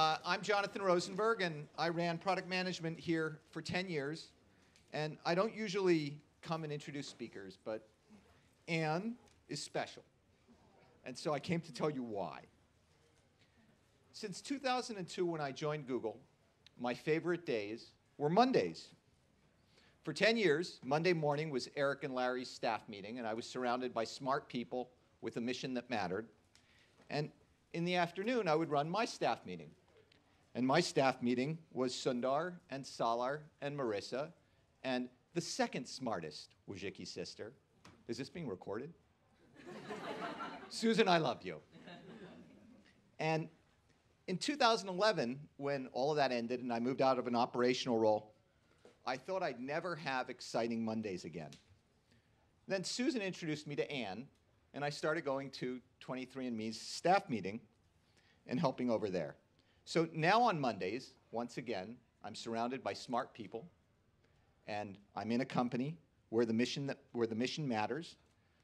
Uh, I'm Jonathan Rosenberg, and I ran product management here for 10 years. And I don't usually come and introduce speakers, but Anne is special. And so I came to tell you why. Since 2002, when I joined Google, my favorite days were Mondays. For 10 years, Monday morning was Eric and Larry's staff meeting, and I was surrounded by smart people with a mission that mattered. And in the afternoon, I would run my staff meeting. And my staff meeting was Sundar and Salar and Marissa, and the second smartest Wojcicki sister. Is this being recorded? Susan, I love you. And in 2011, when all of that ended and I moved out of an operational role, I thought I'd never have exciting Mondays again. Then Susan introduced me to Anne, and I started going to 23andMe's staff meeting and helping over there. So now on Mondays, once again, I'm surrounded by smart people, and I'm in a company where the mission that, where the mission matters,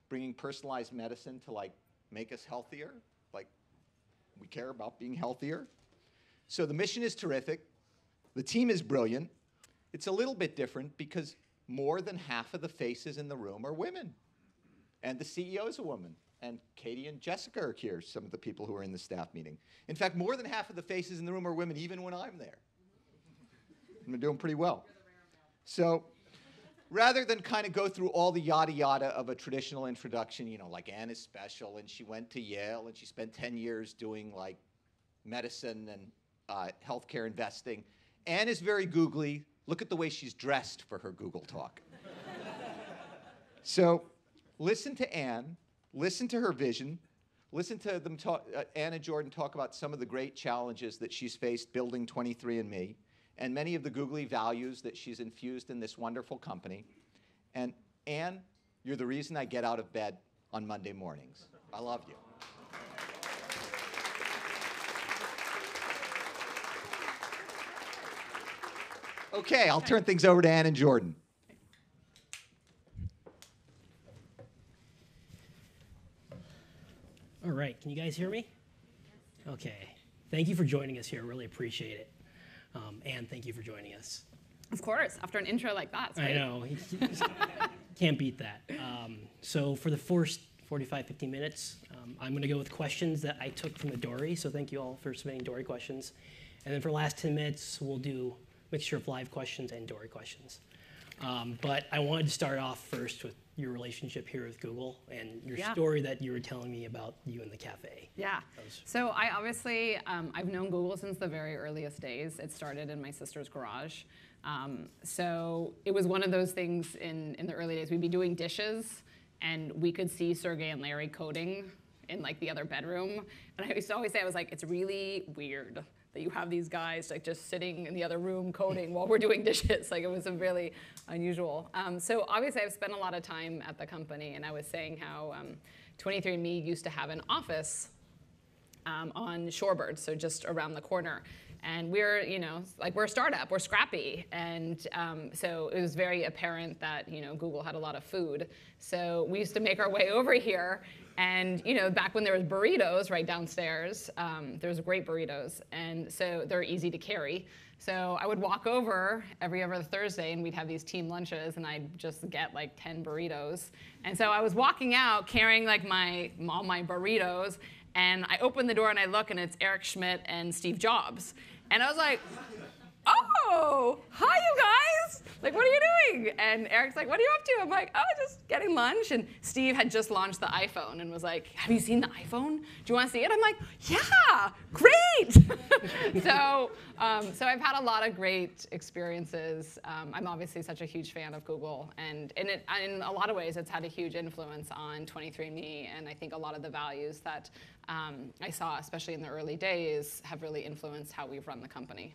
bringing personalized medicine to like make us healthier, like we care about being healthier. So the mission is terrific. The team is brilliant. It's a little bit different because more than half of the faces in the room are women. And the CEO is a woman. And Katie and Jessica are here, some of the people who are in the staff meeting. In fact, more than half of the faces in the room are women, even when I'm there. I'm doing pretty well. So rather than kind of go through all the yada yada of a traditional introduction, you know, like Anne is special and she went to Yale and she spent 10 years doing like medicine and uh, healthcare investing. Anne is very googly. Look at the way she's dressed for her Google talk. so listen to Anne, listen to her vision, listen to them talk, uh, Anne and Jordan talk about some of the great challenges that she's faced building 23andMe and many of the googly values that she's infused in this wonderful company. And Anne, you're the reason I get out of bed on Monday mornings. I love you. Okay, I'll turn things over to Anne and Jordan. All right, can you guys hear me? Okay, thank you for joining us here. Really appreciate it. Um, Anne, thank you for joining us. Of course, after an intro like that. I know, can't beat that. Um, so for the first 45, 50 minutes, um, I'm going to go with questions that I took from the Dory. So thank you all for submitting Dory questions. And then for the last 10 minutes, we'll do a mixture of live questions and Dory questions. Um, but I wanted to start off first with your relationship here with Google and your yeah. story that you were telling me about you in the cafe. Yeah. So I obviously, um, I've known Google since the very earliest days. It started in my sister's garage. Um, so it was one of those things in, in the early days. We'd be doing dishes and we could see Sergey and Larry coding in like the other bedroom. And I used to always say, I was like, it's really weird that you have these guys like just sitting in the other room coding while we're doing dishes. Like it was really unusual. Um, so obviously I've spent a lot of time at the company and I was saying how um, 23andMe used to have an office um, on Shorebird, so just around the corner. And we're, you know, like we're a startup, we're scrappy. And um, so it was very apparent that, you know, Google had a lot of food. So we used to make our way over here and you know, back when there was burritos right downstairs, um, there was great burritos, and so they're easy to carry. So I would walk over every other Thursday, and we'd have these team lunches, and I'd just get like 10 burritos. And so I was walking out carrying like my all my burritos, and I open the door and I look, and it's Eric Schmidt and Steve Jobs, and I was like oh, hi, you guys. Like, what are you doing? And Eric's like, what are you up to? I'm like, oh, just getting lunch. And Steve had just launched the iPhone and was like, have you seen the iPhone? Do you want to see it? I'm like, yeah, great. so, um, so I've had a lot of great experiences. Um, I'm obviously such a huge fan of Google. And in, it, in a lot of ways, it's had a huge influence on 23andMe. And I think a lot of the values that um, I saw, especially in the early days, have really influenced how we've run the company.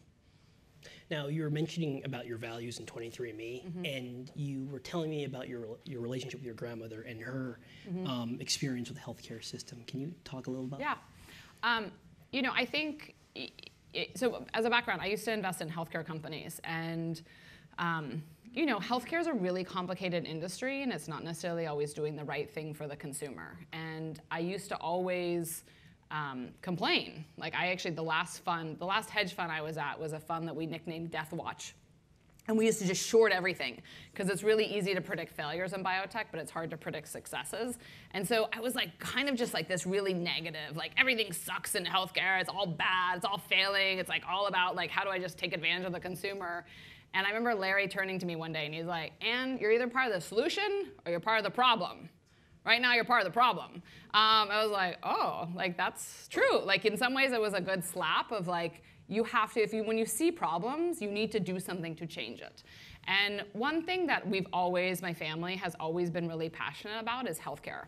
Now, you were mentioning about your values in 23andMe, mm-hmm. and you were telling me about your, your relationship with your grandmother and her mm-hmm. um, experience with the healthcare system. Can you talk a little about yeah. that? Um, you know, I think, so as a background, I used to invest in healthcare companies, and um, you know, healthcare is a really complicated industry, and it's not necessarily always doing the right thing for the consumer. And I used to always um, complain. Like I actually, the last fund, the last hedge fund I was at was a fund that we nicknamed Death Watch. And we used to just short everything because it's really easy to predict failures in biotech, but it's hard to predict successes. And so I was like, kind of just like this really negative, like everything sucks in healthcare. It's all bad. It's all failing. It's like all about like how do I just take advantage of the consumer. And I remember Larry turning to me one day and he's like, Anne, you're either part of the solution or you're part of the problem. Right now, you're part of the problem. Um, I was like, oh, like that's true. Like in some ways, it was a good slap of like, you have to, if you, when you see problems, you need to do something to change it. And one thing that we've always, my family has always been really passionate about is healthcare.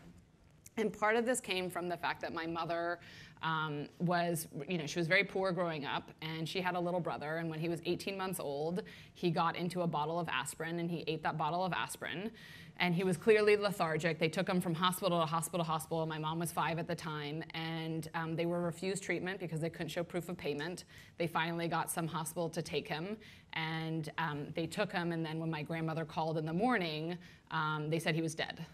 And part of this came from the fact that my mother um, was, you know, she was very poor growing up, and she had a little brother. And when he was 18 months old, he got into a bottle of aspirin, and he ate that bottle of aspirin and he was clearly lethargic. They took him from hospital to hospital to hospital. My mom was five at the time, and um, they were refused treatment because they couldn't show proof of payment. They finally got some hospital to take him, and um, they took him. And then when my grandmother called in the morning, um, they said he was dead.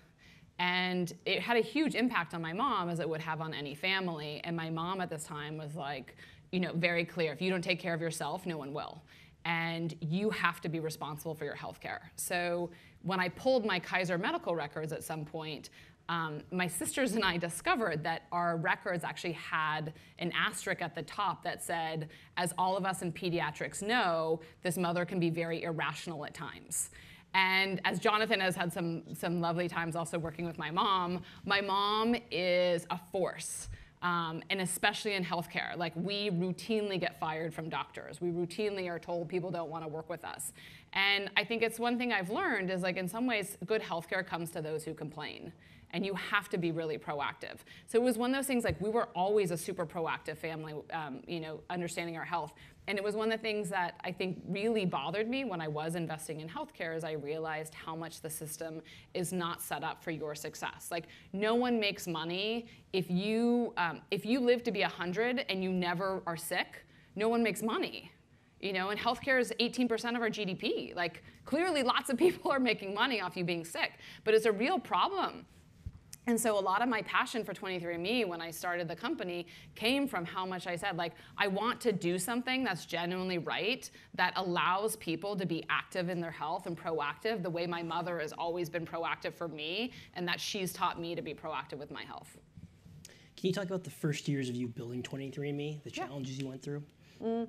And it had a huge impact on my mom, as it would have on any family. And my mom at this time was like, you know, very clear: if you don't take care of yourself, no one will and you have to be responsible for your health care. So when I pulled my Kaiser medical records at some point, um, my sisters and I discovered that our records actually had an asterisk at the top that said, as all of us in pediatrics know, this mother can be very irrational at times. And as Jonathan has had some, some lovely times also working with my mom, my mom is a force. Um, and especially in healthcare. Like, we routinely get fired from doctors. We routinely are told people don't want to work with us. And I think it's one thing I've learned is like in some ways, good healthcare comes to those who complain. And you have to be really proactive. So it was one of those things like we were always a super proactive family, um, you know, understanding our health. And it was one of the things that I think really bothered me when I was investing in healthcare is I realized how much the system is not set up for your success. Like no one makes money if you um, if you live to be 100 and you never are sick. No one makes money you know, and healthcare is 18% of our GDP. Like, clearly, lots of people are making money off you being sick, but it's a real problem. And so a lot of my passion for 23andMe when I started the company came from how much I said, like, I want to do something that's genuinely right, that allows people to be active in their health and proactive the way my mother has always been proactive for me, and that she's taught me to be proactive with my health. Can you talk about the first years of you building 23andMe, the challenges yeah. you went through? Mm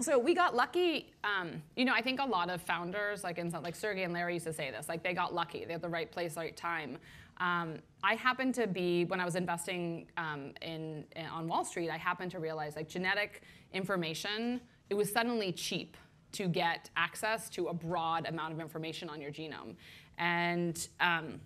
so we got lucky. Um, you know, I think a lot of founders, like in like Sergey and Larry, used to say this. Like they got lucky. They had the right place, right time. Um, I happened to be when I was investing um, in, in, on Wall Street. I happened to realize like genetic information. It was suddenly cheap to get access to a broad amount of information on your genome, and um,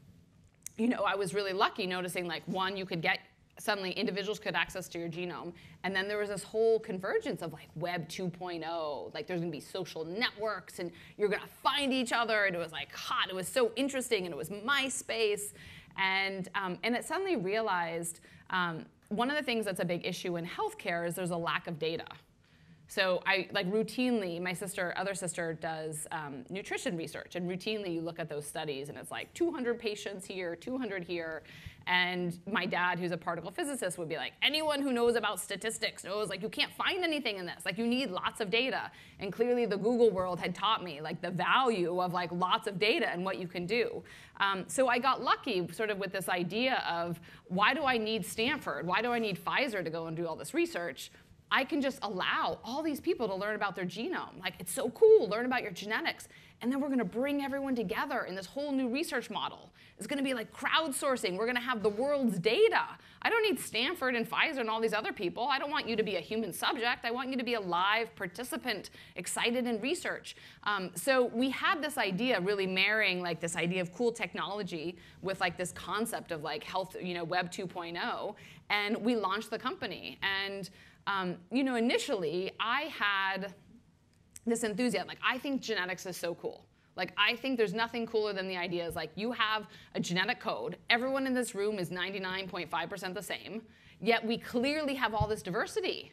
you know, I was really lucky noticing like one, you could get suddenly individuals could access to your genome. And then there was this whole convergence of like Web 2.0, like there's gonna be social networks and you're gonna find each other. And it was like hot, it was so interesting, and it was MySpace. And, um, and it suddenly realized um, one of the things that's a big issue in healthcare is there's a lack of data. So I like routinely, my sister, other sister does um, nutrition research, and routinely you look at those studies, and it's like 200 patients here, 200 here, and my dad, who's a particle physicist, would be like, anyone who knows about statistics knows like you can't find anything in this. Like you need lots of data. And clearly the Google world had taught me like the value of like lots of data and what you can do. Um, so I got lucky sort of with this idea of why do I need Stanford? Why do I need Pfizer to go and do all this research? I can just allow all these people to learn about their genome. Like, it's so cool, learn about your genetics. And then we're gonna bring everyone together in this whole new research model. It's gonna be like crowdsourcing. We're gonna have the world's data. I don't need Stanford and Pfizer and all these other people. I don't want you to be a human subject. I want you to be a live participant, excited in research. Um, so we had this idea really marrying like this idea of cool technology with like this concept of like health, you know, Web 2.0. And we launched the company. And um, you know, initially I had this enthusiasm. Like, I think genetics is so cool. Like, I think there's nothing cooler than the idea is like you have a genetic code. Everyone in this room is 99.5% the same, yet we clearly have all this diversity,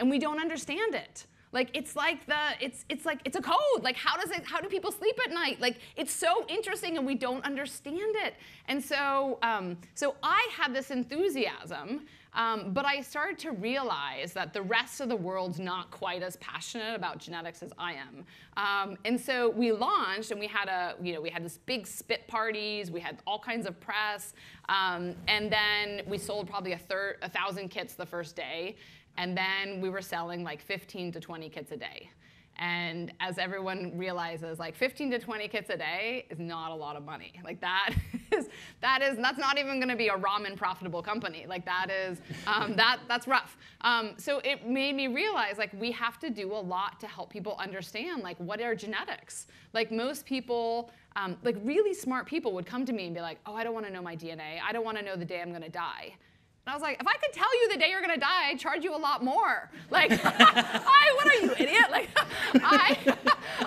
and we don't understand it. Like it's like the it's it's like it's a code. Like how does it how do people sleep at night? Like it's so interesting and we don't understand it. And so um, so I had this enthusiasm Um, but I started to realize that the rest of the world's not quite as passionate about genetics as I am. Um, and so we launched, and we had a, you know, we had this big spit parties. We had all kinds of press, um, and then we sold probably a third, a thousand kits the first day, and then we were selling like 15 to 20 kits a day. And as everyone realizes, like 15 to 20 kits a day is not a lot of money. Like that is that is that's not even going to be a ramen profitable company. Like that is um, that that's rough. Um, so it made me realize like we have to do a lot to help people understand like what are genetics. Like most people. Um, like really smart people would come to me and be like, "Oh, I don't want to know my DNA. I don't want to know the day I'm going to die." And I was like, if I could tell you the day you're gonna die, I'd charge you a lot more. Like, I, what are you, idiot? Like, I,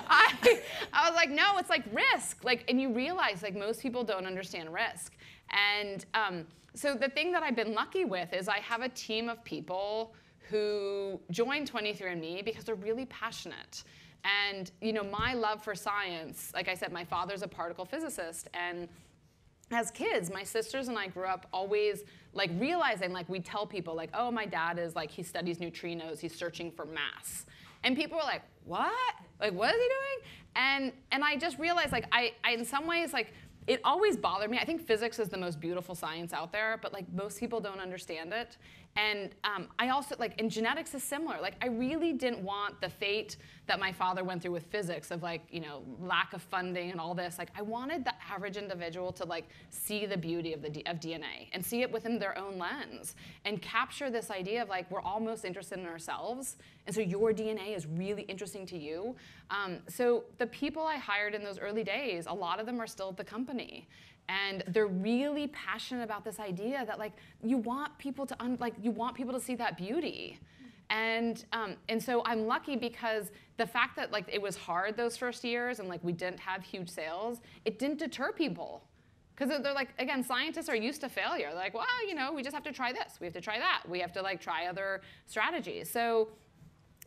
I, I was like, no, it's like risk. Like, and you realize like most people don't understand risk. And um, so the thing that I've been lucky with is I have a team of people who join 23andMe because they're really passionate. And you know, my love for science, like I said, my father's a particle physicist, and as kids, my sisters and I grew up always like realizing like we tell people like, oh, my dad is like he studies neutrinos, he's searching for mass. And people were like, what? Like, what is he doing? And and I just realized like I, I in some ways like it always bothered me. I think physics is the most beautiful science out there, but like most people don't understand it. And um, I also like, and genetics is similar. Like, I really didn't want the fate that my father went through with physics of like, you know, lack of funding and all this. Like, I wanted the average individual to like see the beauty of the D- of DNA and see it within their own lens and capture this idea of like we're all most interested in ourselves, and so your DNA is really interesting to you. Um, so the people I hired in those early days, a lot of them are still at the company and they're really passionate about this idea that like you want people to un- like you want people to see that beauty. And um, and so i'm lucky because the fact that like it was hard those first years and like we didn't have huge sales it didn't deter people. Because they're like again scientists are used to failure. They're like well you know we just have to try this. We have to try that. We have to like try other strategies. So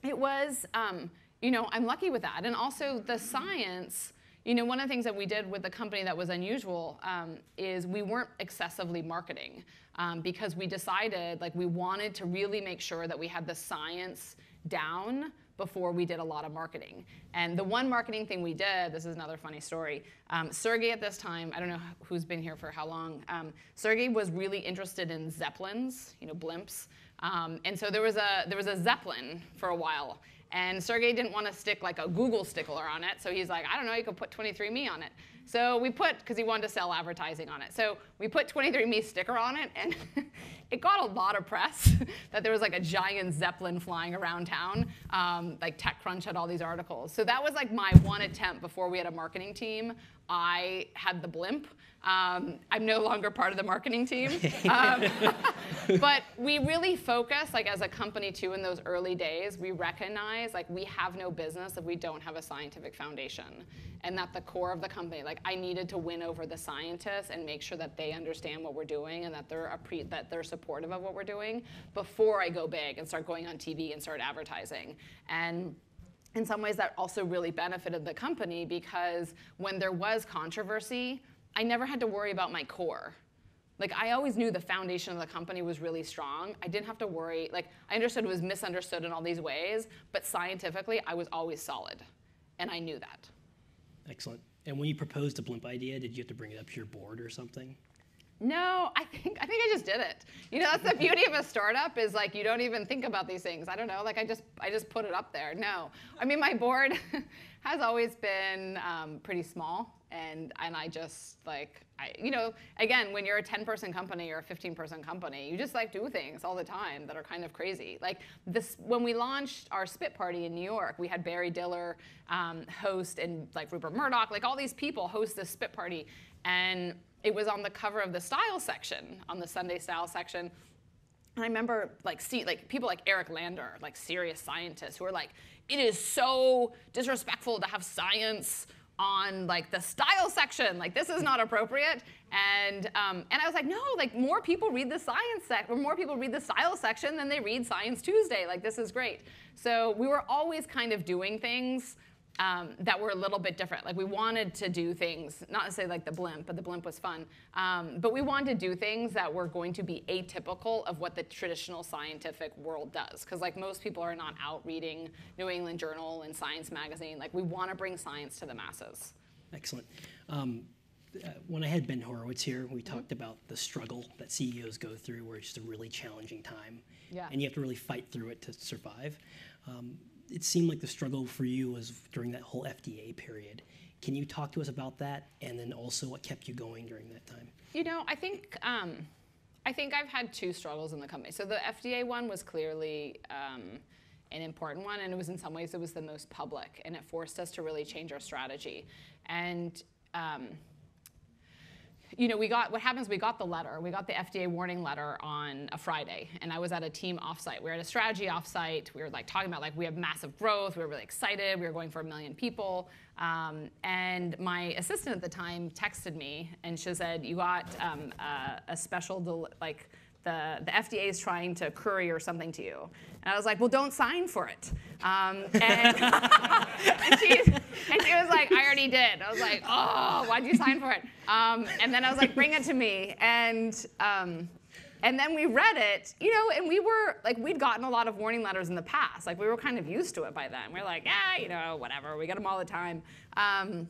it was um, you know i'm lucky with that. And also the science you know, one of the things that we did with the company that was unusual um, is we weren't excessively marketing um, because we decided like we wanted to really make sure that we had the science down before we did a lot of marketing. And the one marketing thing we did, this is another funny story. Um, Sergey at this time, I don't know who's been here for how long. Um, Sergey was really interested in zeppelins, you know, blimps. Um, and so there was a there was a zeppelin for a while, and Sergey didn't want to stick like a Google sticker on it, so he's like, I don't know, you could put 23andMe on it. So we put, because he wanted to sell advertising on it. So we put 23andMe sticker on it, and it got a lot of press that there was like a giant Zeppelin flying around town. Um, like TechCrunch had all these articles. So that was like my one attempt before we had a marketing team. I had the blimp. Um, I'm no longer part of the marketing team. Um, but we really focus, like as a company too, in those early days, we recognize like we have no business if we don't have a scientific foundation. And that the core of the company, like I needed to win over the scientists and make sure that they understand what we're doing and that they're pre- that they're supportive of what we're doing before I go big and start going on TV and start advertising. And in some ways that also really benefited the company because when there was controversy, I never had to worry about my core. Like I always knew the foundation of the company was really strong. I didn't have to worry. Like I understood it was misunderstood in all these ways, but scientifically I was always solid. And I knew that. Excellent. And when you proposed a blimp idea, did you have to bring it up to your board or something? No, I think I think I just did it. You know, that's the beauty of a startup is like you don't even think about these things. I don't know, like I just I just put it up there. No, I mean my board has always been um, pretty small, and and I just like I you know again when you're a 10 person company or a 15 person company, you just like do things all the time that are kind of crazy. Like this when we launched our spit party in New York, we had Barry Diller um, host and like Rupert Murdoch, like all these people host this spit party, and it was on the cover of the style section, on the Sunday style section. And I remember like see like people like Eric Lander, like serious scientists, who are like, it is so disrespectful to have science on like the style section. Like this is not appropriate. And um, and I was like, no, like more people read the science sec, or more people read the style section than they read Science Tuesday. Like this is great. So we were always kind of doing things um, that were a little bit different. Like we wanted to do things, not to say like the blimp, but the blimp was fun. Um, but we wanted to do things that were going to be atypical of what the traditional scientific world does. Because like most people are not out reading New England Journal and Science Magazine. Like we want to bring science to the masses. Excellent. Um, uh, when I had Ben Horowitz here, we talked about the struggle that CEOs go through, where it's just a really challenging time, Yeah. and you have to really fight through it to survive. Um, it seemed like the struggle for you was during that whole FDA period. Can you talk to us about that, and then also what kept you going during that time? You know, I think um, I think I've had two struggles in the company. So the FDA one was clearly um, an important one, and it was in some ways it was the most public, and it forced us to really change our strategy. And um, you know, we got what happens. We got the letter. We got the FDA warning letter on a Friday, and I was at a team offsite. We were at a strategy offsite. We were like talking about like we have massive growth. We were really excited. We were going for a million people. Um, and my assistant at the time texted me, and she said, "You got um, a, a special like." The, the FDA is trying to courier something to you. And I was like, well, don't sign for it. Um, and, and, she, and she was like, I already did. I was like, oh, why'd you sign for it? Um, and then I was like, bring it to me. And, um, and then we read it, you know, and we were like, we'd gotten a lot of warning letters in the past. Like, we were kind of used to it by then. We are like, yeah, you know, whatever. We get them all the time. Um,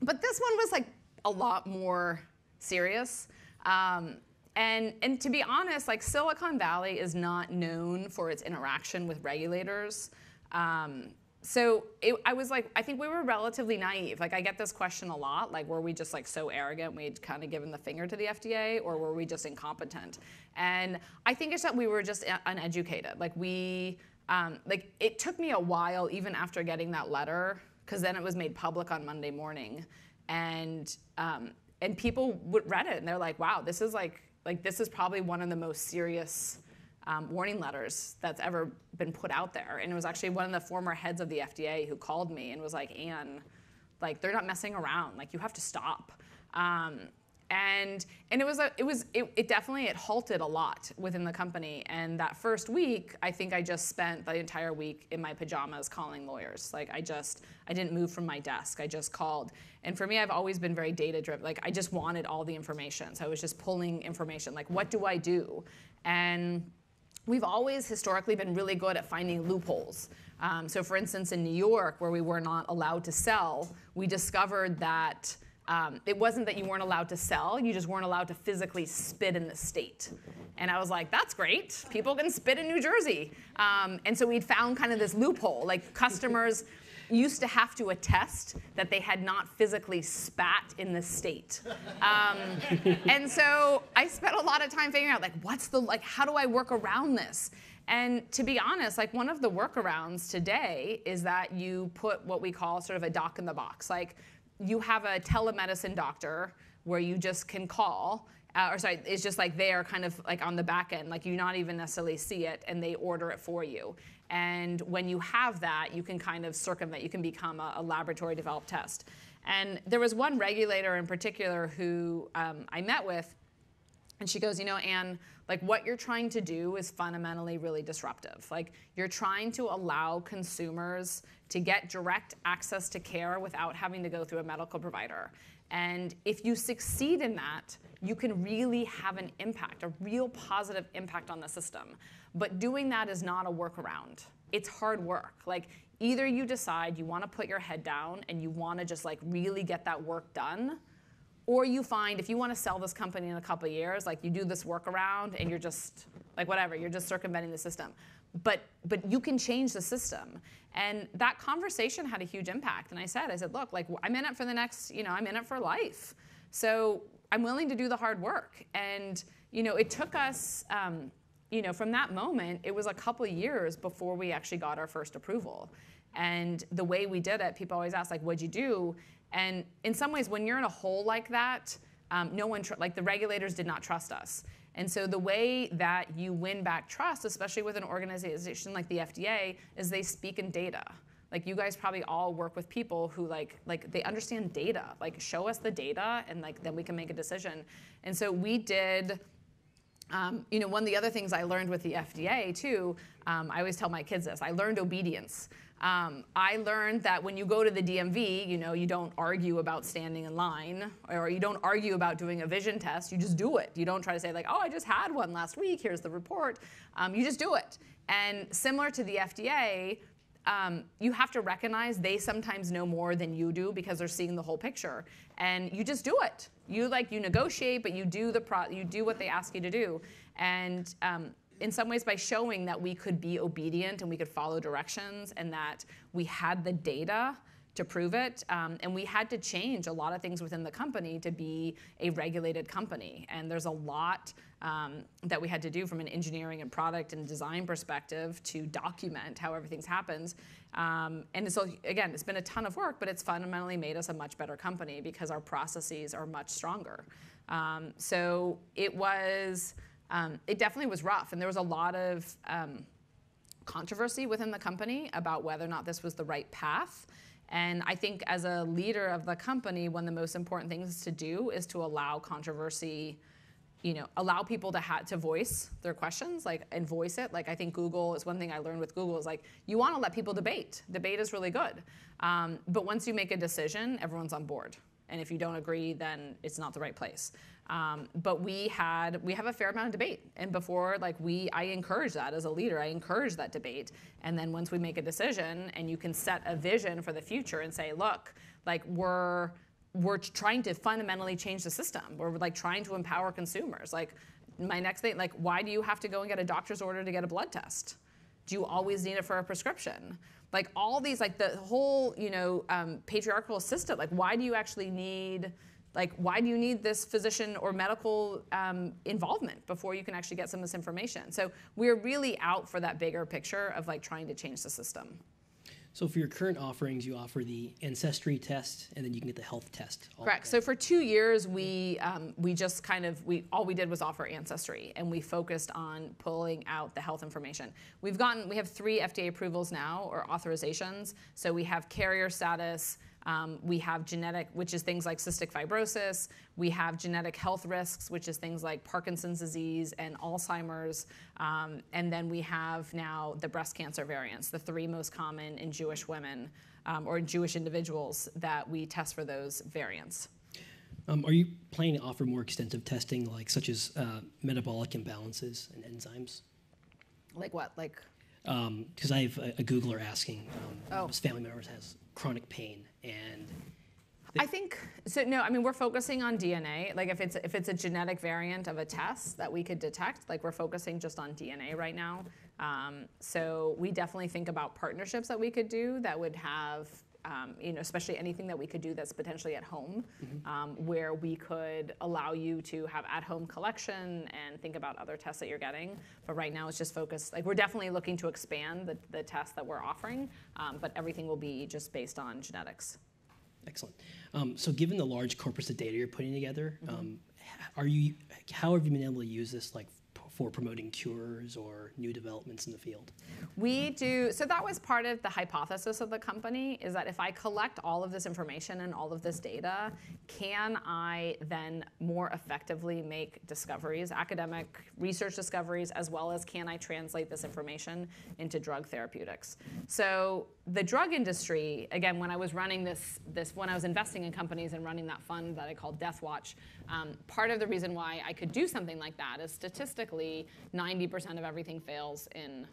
but this one was like a lot more serious. Um, and, and to be honest, like Silicon Valley is not known for its interaction with regulators. Um, so it, I was like, I think we were relatively naive. Like I get this question a lot, like were we just like so arrogant we'd kind of given the finger to the FDA, or were we just incompetent? And I think it's that we were just uneducated. Like we, um, like it took me a while even after getting that letter, because then it was made public on Monday morning, and um, and people would read it and they're like, wow, this is like like this is probably one of the most serious um, warning letters that's ever been put out there. And it was actually one of the former heads of the FDA who called me and was like, Anne, like they're not messing around. Like you have to stop. Um, and and it was a it was it, it, definitely it halted a lot within the company. And that first week i think i just spent the entire week in my pajamas calling lawyers. Like i just i didn't move from my desk. I just called. And for me i've always been very data driven like i just wanted all the information. So i was just pulling information like what do i do? And we've always historically been really good at finding loopholes. Um, so for instance in new york where we were not allowed to sell we discovered that um, it wasn't that you weren't allowed to sell, you just weren't allowed to physically spit in the state. And I was like, that's great. People can spit in New Jersey. Um, and so we'd found kind of this loophole. Like customers used to have to attest that they had not physically spat in the state. Um, and so I spent a lot of time figuring out, like, what's the, like, how do I work around this? And to be honest, like one of the workarounds today is that you put what we call sort of a doc in the box. Like you have a telemedicine doctor where you just can call, uh, or sorry, it's just like they are kind of like on the back end, like you not even necessarily see it, and they order it for you. And when you have that, you can kind of circumvent, you can become a, a laboratory developed test. And there was one regulator in particular who um, I met with, and she goes, You know, Anne, like what you're trying to do is fundamentally really disruptive. Like you're trying to allow consumers to get direct access to care without having to go through a medical provider. And if you succeed in that, you can really have an impact, a real positive impact on the system. But doing that is not a workaround. It's hard work. Like either you decide you want to put your head down and you want to just like really get that work done, or you find if you want to sell this company in a couple years, like you do this workaround and you're just like whatever, you're just circumventing the system. But but you can change the system. And that conversation had a huge impact. And I said, I said, look, like I'm in it for the next, you know, I'm in it for life. So I'm willing to do the hard work. And you know, it took us, um, you know, from that moment, it was a couple years before we actually got our first approval. And the way we did it, people always ask, like, what'd you do? And in some ways, when you're in a hole like that, um, no one, tr- like the regulators did not trust us. And so the way that you win back trust, especially with an organization like the FDA, is they speak in data. Like you guys probably all work with people who like like they understand data. Like show us the data and like then we can make a decision. And so we did Um, you know, one of the other things I learned with the FDA too, um, I always tell my kids this, I learned obedience. Um, I learned that when you go to the DMV, you know, you don't argue about standing in line or you don't argue about doing a vision test. You just do it. You don't try to say like, oh, I just had one last week. Here's the report. Um, you just do it. And similar to the FDA, um, you have to recognize they sometimes know more than you do because they're seeing the whole picture, and you just do it. You like you negotiate, but you do the pro- you do what they ask you to do, and um, in some ways by showing that we could be obedient and we could follow directions and that we had the data to prove it. Um, and we had to change a lot of things within the company to be a regulated company. And there's a lot um, that we had to do from an engineering and product and design perspective to document how everything's happens. Um, and so, again, it's been a ton of work, but it's fundamentally made us a much better company because our processes are much stronger. Um, so it was um, it definitely was rough, and there was a lot of um, controversy within the company about whether or not this was the right path. And I think as a leader of the company, one of the most important things to do is to allow controversy, you know, allow people to have to voice their questions, like and voice it. Like I think Google is one thing I learned with Google is like you want to let people debate. Debate is really good, um, but once you make a decision, everyone's on board. And if you don't agree, then it's not the right place. Um, but we had we have a fair amount of debate, and before like we I encourage that as a leader. I encourage that debate, and then once we make a decision, and you can set a vision for the future and say, look, like we're we're trying to fundamentally change the system. We're like trying to empower consumers. Like my next thing, like why do you have to go and get a doctor's order to get a blood test? Do you always need it for a prescription? Like all these, like the whole, you know, um, patriarchal system. Like why do you actually need like, why do you need this physician or medical um, involvement before you can actually get some of this information? So we're really out for that bigger picture of like trying to change the system. So for your current offerings, you offer the ancestry test, and then you can get the health test. Correct. So for two years, we um, we just kind of we all we did was offer ancestry, and we focused on pulling out the health information. We've gotten we have three FDA approvals now or authorizations. So we have carrier status. Um, we have genetic, which is things like cystic fibrosis. We have genetic health risks, which is things like Parkinson's disease and Alzheimer's. Um, and then we have now the breast cancer variants, the three most common in Jewish women um, or Jewish individuals that we test for those variants. Um, are you planning to offer more extensive testing, like such as uh, metabolic imbalances and enzymes? Like what? Like because um, I have a, a, Googler asking, um, oh. his family members has chronic pain, and I think so. No, I mean we're focusing on DNA. Like if it's if it's a genetic variant of a test that we could detect, like we're focusing just on DNA right now. Um, so we definitely think about partnerships that we could do that would have um, you know, especially anything that we could do that's potentially at home, mm-hmm. um, where we could allow you to have at-home collection and think about other tests that you're getting. But right now, it's just focused. Like we're definitely looking to expand the, the tests that we're offering, um, but everything will be just based on genetics. Excellent. Um, so, given the large corpus of data you're putting together, mm-hmm. Um, are you? How have you been able to use this, like for promoting cures or new developments in the field? We do, so that was part of the hypothesis of the company is that if I collect all of this information and all of this data, can I then more effectively make discoveries, academic research discoveries, as well as can I translate this information into drug therapeutics? So the drug industry, again, when I was running this, this when I was investing in companies and running that fund that I called Death Watch, um, part of the reason why I could do something like that is statistically 90% of everything fails in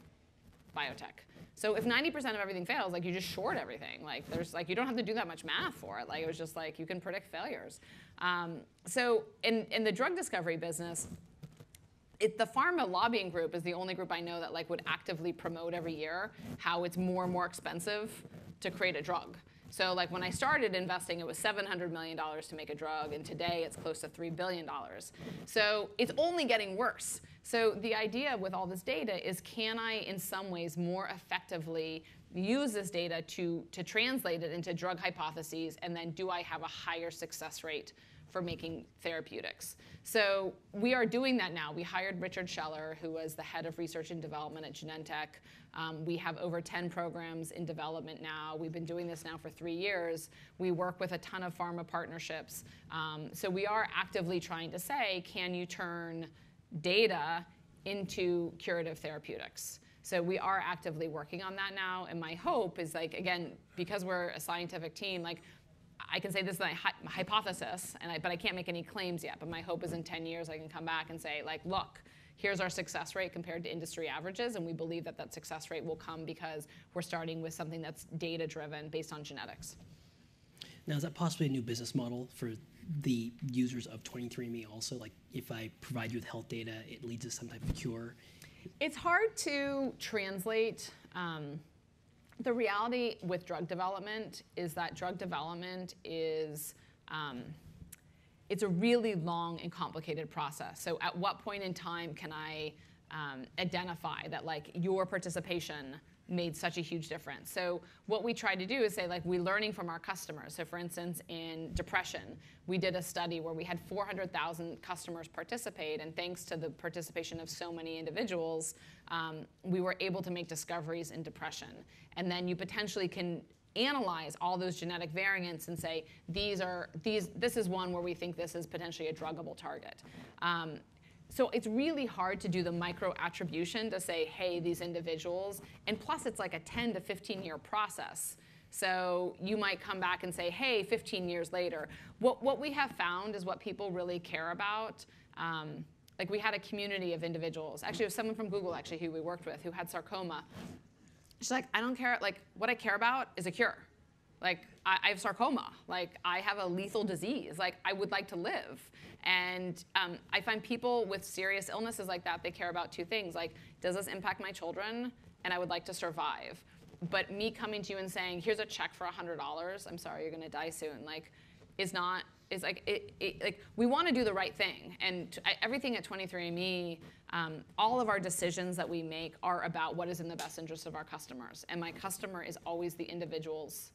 biotech. So if 90% of everything fails, like you just short everything. Like there's like you don't have to do that much math for it. Like it was just like you can predict failures. Um, so in in the drug discovery business, it, the pharma lobbying group is the only group I know that like would actively promote every year how it's more and more expensive to create a drug. So like when I started investing, it was $700 million to make a drug, and today it's close to $3 billion. So it's only getting worse. So the idea with all this data is can I, in some ways, more effectively use this data to, to translate it into drug hypotheses, and then do I have a higher success rate for making therapeutics. So we are doing that now. We hired Richard Scheller, who was the head of research and development at Genentech. Um, we have over 10 programs in development now. We've been doing this now for three years. We work with a ton of pharma partnerships. Um, so we are actively trying to say, can you turn data into curative therapeutics. So we are actively working on that now, and my hope is like again because we're a scientific team, like I can say this is my hypothesis, and I, but I can't make any claims yet. But my hope is in 10 years I can come back and say like, look, here's our success rate compared to industry averages, and we believe that that success rate will come because we're starting with something that's data driven based on genetics. Now, is that possibly a new business model for the users of 23andMe also? Like, if I provide you with health data, it leads to some type of cure? It's hard to translate. Um, the reality with drug development is that drug development is um, it's a really long and complicated process. So at what point in time can I um, identify that like your participation made such a huge difference. So what we try to do is say like we're learning from our customers. So for instance, in depression, we did a study where we had 400,000 customers participate, and thanks to the participation of so many individuals, um, we were able to make discoveries in depression. And then you potentially can analyze all those genetic variants and say these are these this is one where we think this is potentially a druggable target. Um, so it's really hard to do the micro attribution to say, hey, these individuals, and plus it's like a 10 to 15 year process. So you might come back and say, hey, 15 years later. What, what we have found is what people really care about. Um, like we had a community of individuals. Actually, it was someone from Google actually who we worked with who had sarcoma. She's like, I don't care. Like what I care about is a cure. Like I, I have sarcoma. Like I have a lethal disease. Like I would like to live. And um, I find people with serious illnesses like that, they care about two things. Like, does this impact my children? And I would like to survive. But me coming to you and saying, here's a check for $100, I'm sorry, you're gonna die soon, like, is not, is like, it, it, like we wanna do the right thing. And everything at 23andMe, um, all of our decisions that we make are about what is in the best interest of our customers. And my customer is always the individuals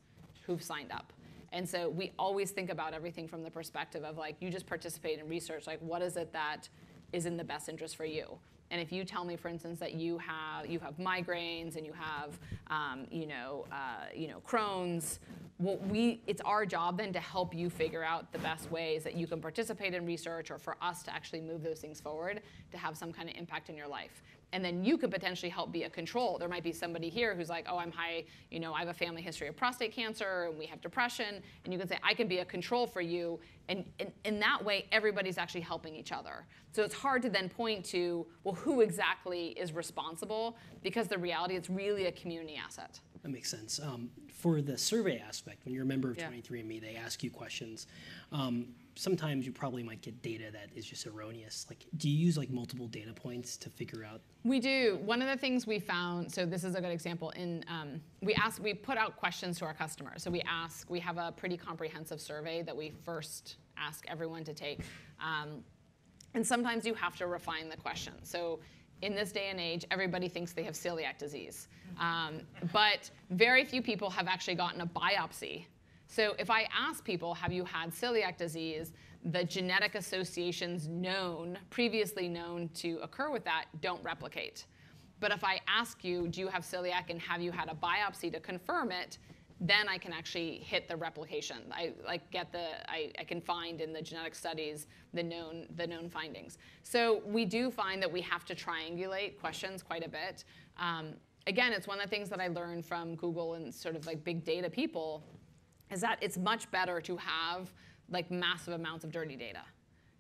who've signed up. And so we always think about everything from the perspective of like, you just participate in research, like what is it that is in the best interest for you? And if you tell me, for instance, that you have you have migraines and you have um, you know uh, you know Crohn's, well, we it's our job then to help you figure out the best ways that you can participate in research, or for us to actually move those things forward to have some kind of impact in your life and then you could potentially help be a control. There might be somebody here who's like, oh, I'm high, you know, I have a family history of prostate cancer and we have depression, and you can say, I can be a control for you, and in that way, everybody's actually helping each other. So it's hard to then point to, well, who exactly is responsible, because the reality, it's really a community asset. That makes sense. Um, for the survey aspect, when you're a member of yeah. 23andMe, they ask you questions. Um, sometimes you probably might get data that is just erroneous. Like, do you use like multiple data points to figure out? We do. One of the things we found. So this is a good example. In um, we ask, we put out questions to our customers. So we ask. We have a pretty comprehensive survey that we first ask everyone to take. Um, and sometimes you have to refine the question. So in this day and age, everybody thinks they have celiac disease. Um, but very few people have actually gotten a biopsy so if I ask people, have you had celiac disease, the genetic associations known, previously known to occur with that, don't replicate. But if I ask you, do you have celiac and have you had a biopsy to confirm it, then I can actually hit the replication. I like get the I, I, can find in the genetic studies the known the known findings. So we do find that we have to triangulate questions quite a bit. Um, again, it's one of the things that I learned from Google and sort of like big data people is that it's much better to have like massive amounts of dirty data.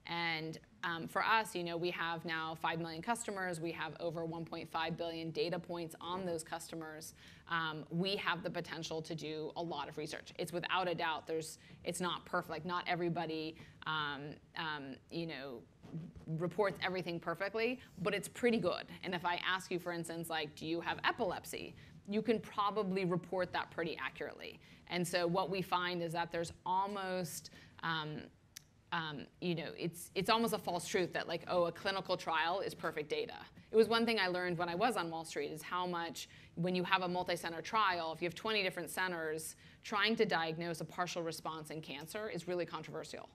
And um, for us, you know, we have now 5 million customers. We have over 1.5 billion data points on those customers. Um, we have the potential to do a lot of research. It's without a doubt. There's, it's not perfect. Like not everybody, um, um you know, reports everything perfectly, but it's pretty good. And if I ask you, for instance, like, do you have epilepsy? You can probably report that pretty accurately. And so what we find is that there's almost um, um, you know, it's, it's almost a false truth that like, oh, a clinical trial is perfect data. It was one thing I learned when I was on Wall Street is how much, when you have a multi-center trial, if you have 20 different centers, trying to diagnose a partial response in cancer is really controversial.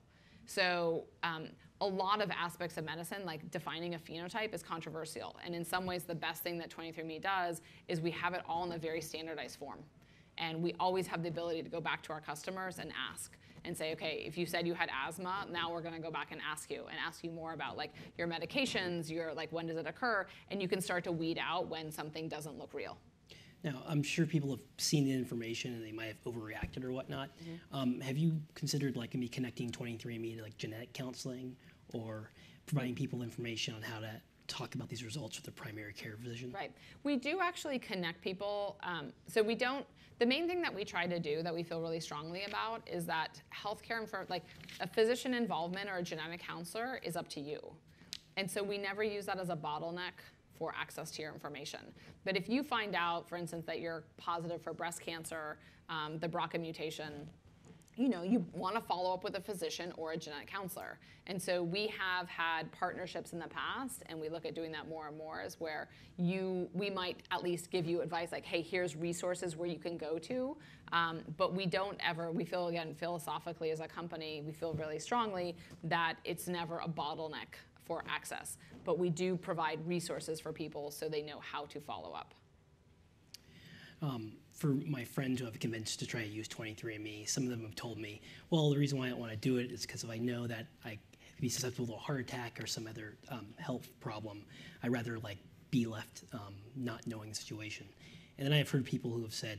So um, a lot of aspects of medicine, like defining a phenotype, is controversial. And in some ways, the best thing that 23andMe does is we have it all in a very standardized form. And we always have the ability to go back to our customers and ask. and say, okay, if you said you had asthma, now we're going to go back and ask you and ask you more about like your medications, your like when does it occur, and you can start to weed out when something doesn't look real. Now, I'm sure people have seen the information and they might have overreacted or whatnot. Um, have you considered like maybe connecting 23andMe to like genetic counseling or providing people information on how to talk about these results with their primary care physician? Right. We do actually connect people. Um, so we don't. The main thing that we try to do that we feel really strongly about is that healthcare, infor- like a physician involvement or a genetic counselor, is up to you. And so we never use that as a bottleneck for access to your information. But if you find out, for instance, that you're positive for breast cancer, um, the BRCA mutation, you know, you want to follow up with a physician or a genetic counselor. And so we have had partnerships in the past, and we look at doing that more and more, is where you we might at least give you advice like, hey, here's resources where you can go to. Um, but we don't ever, we feel again philosophically as a company, we feel really strongly that it's never a bottleneck for access. But we do provide resources for people so they know how to follow up. Um, for my friends who I've convinced to try to use 23andMe, some of them have told me, well, the reason why I don't want to do it is because if I know that I be susceptible to a heart attack or some other um, health problem, I'd rather like be left um, not knowing the situation. And then I've heard people who have said,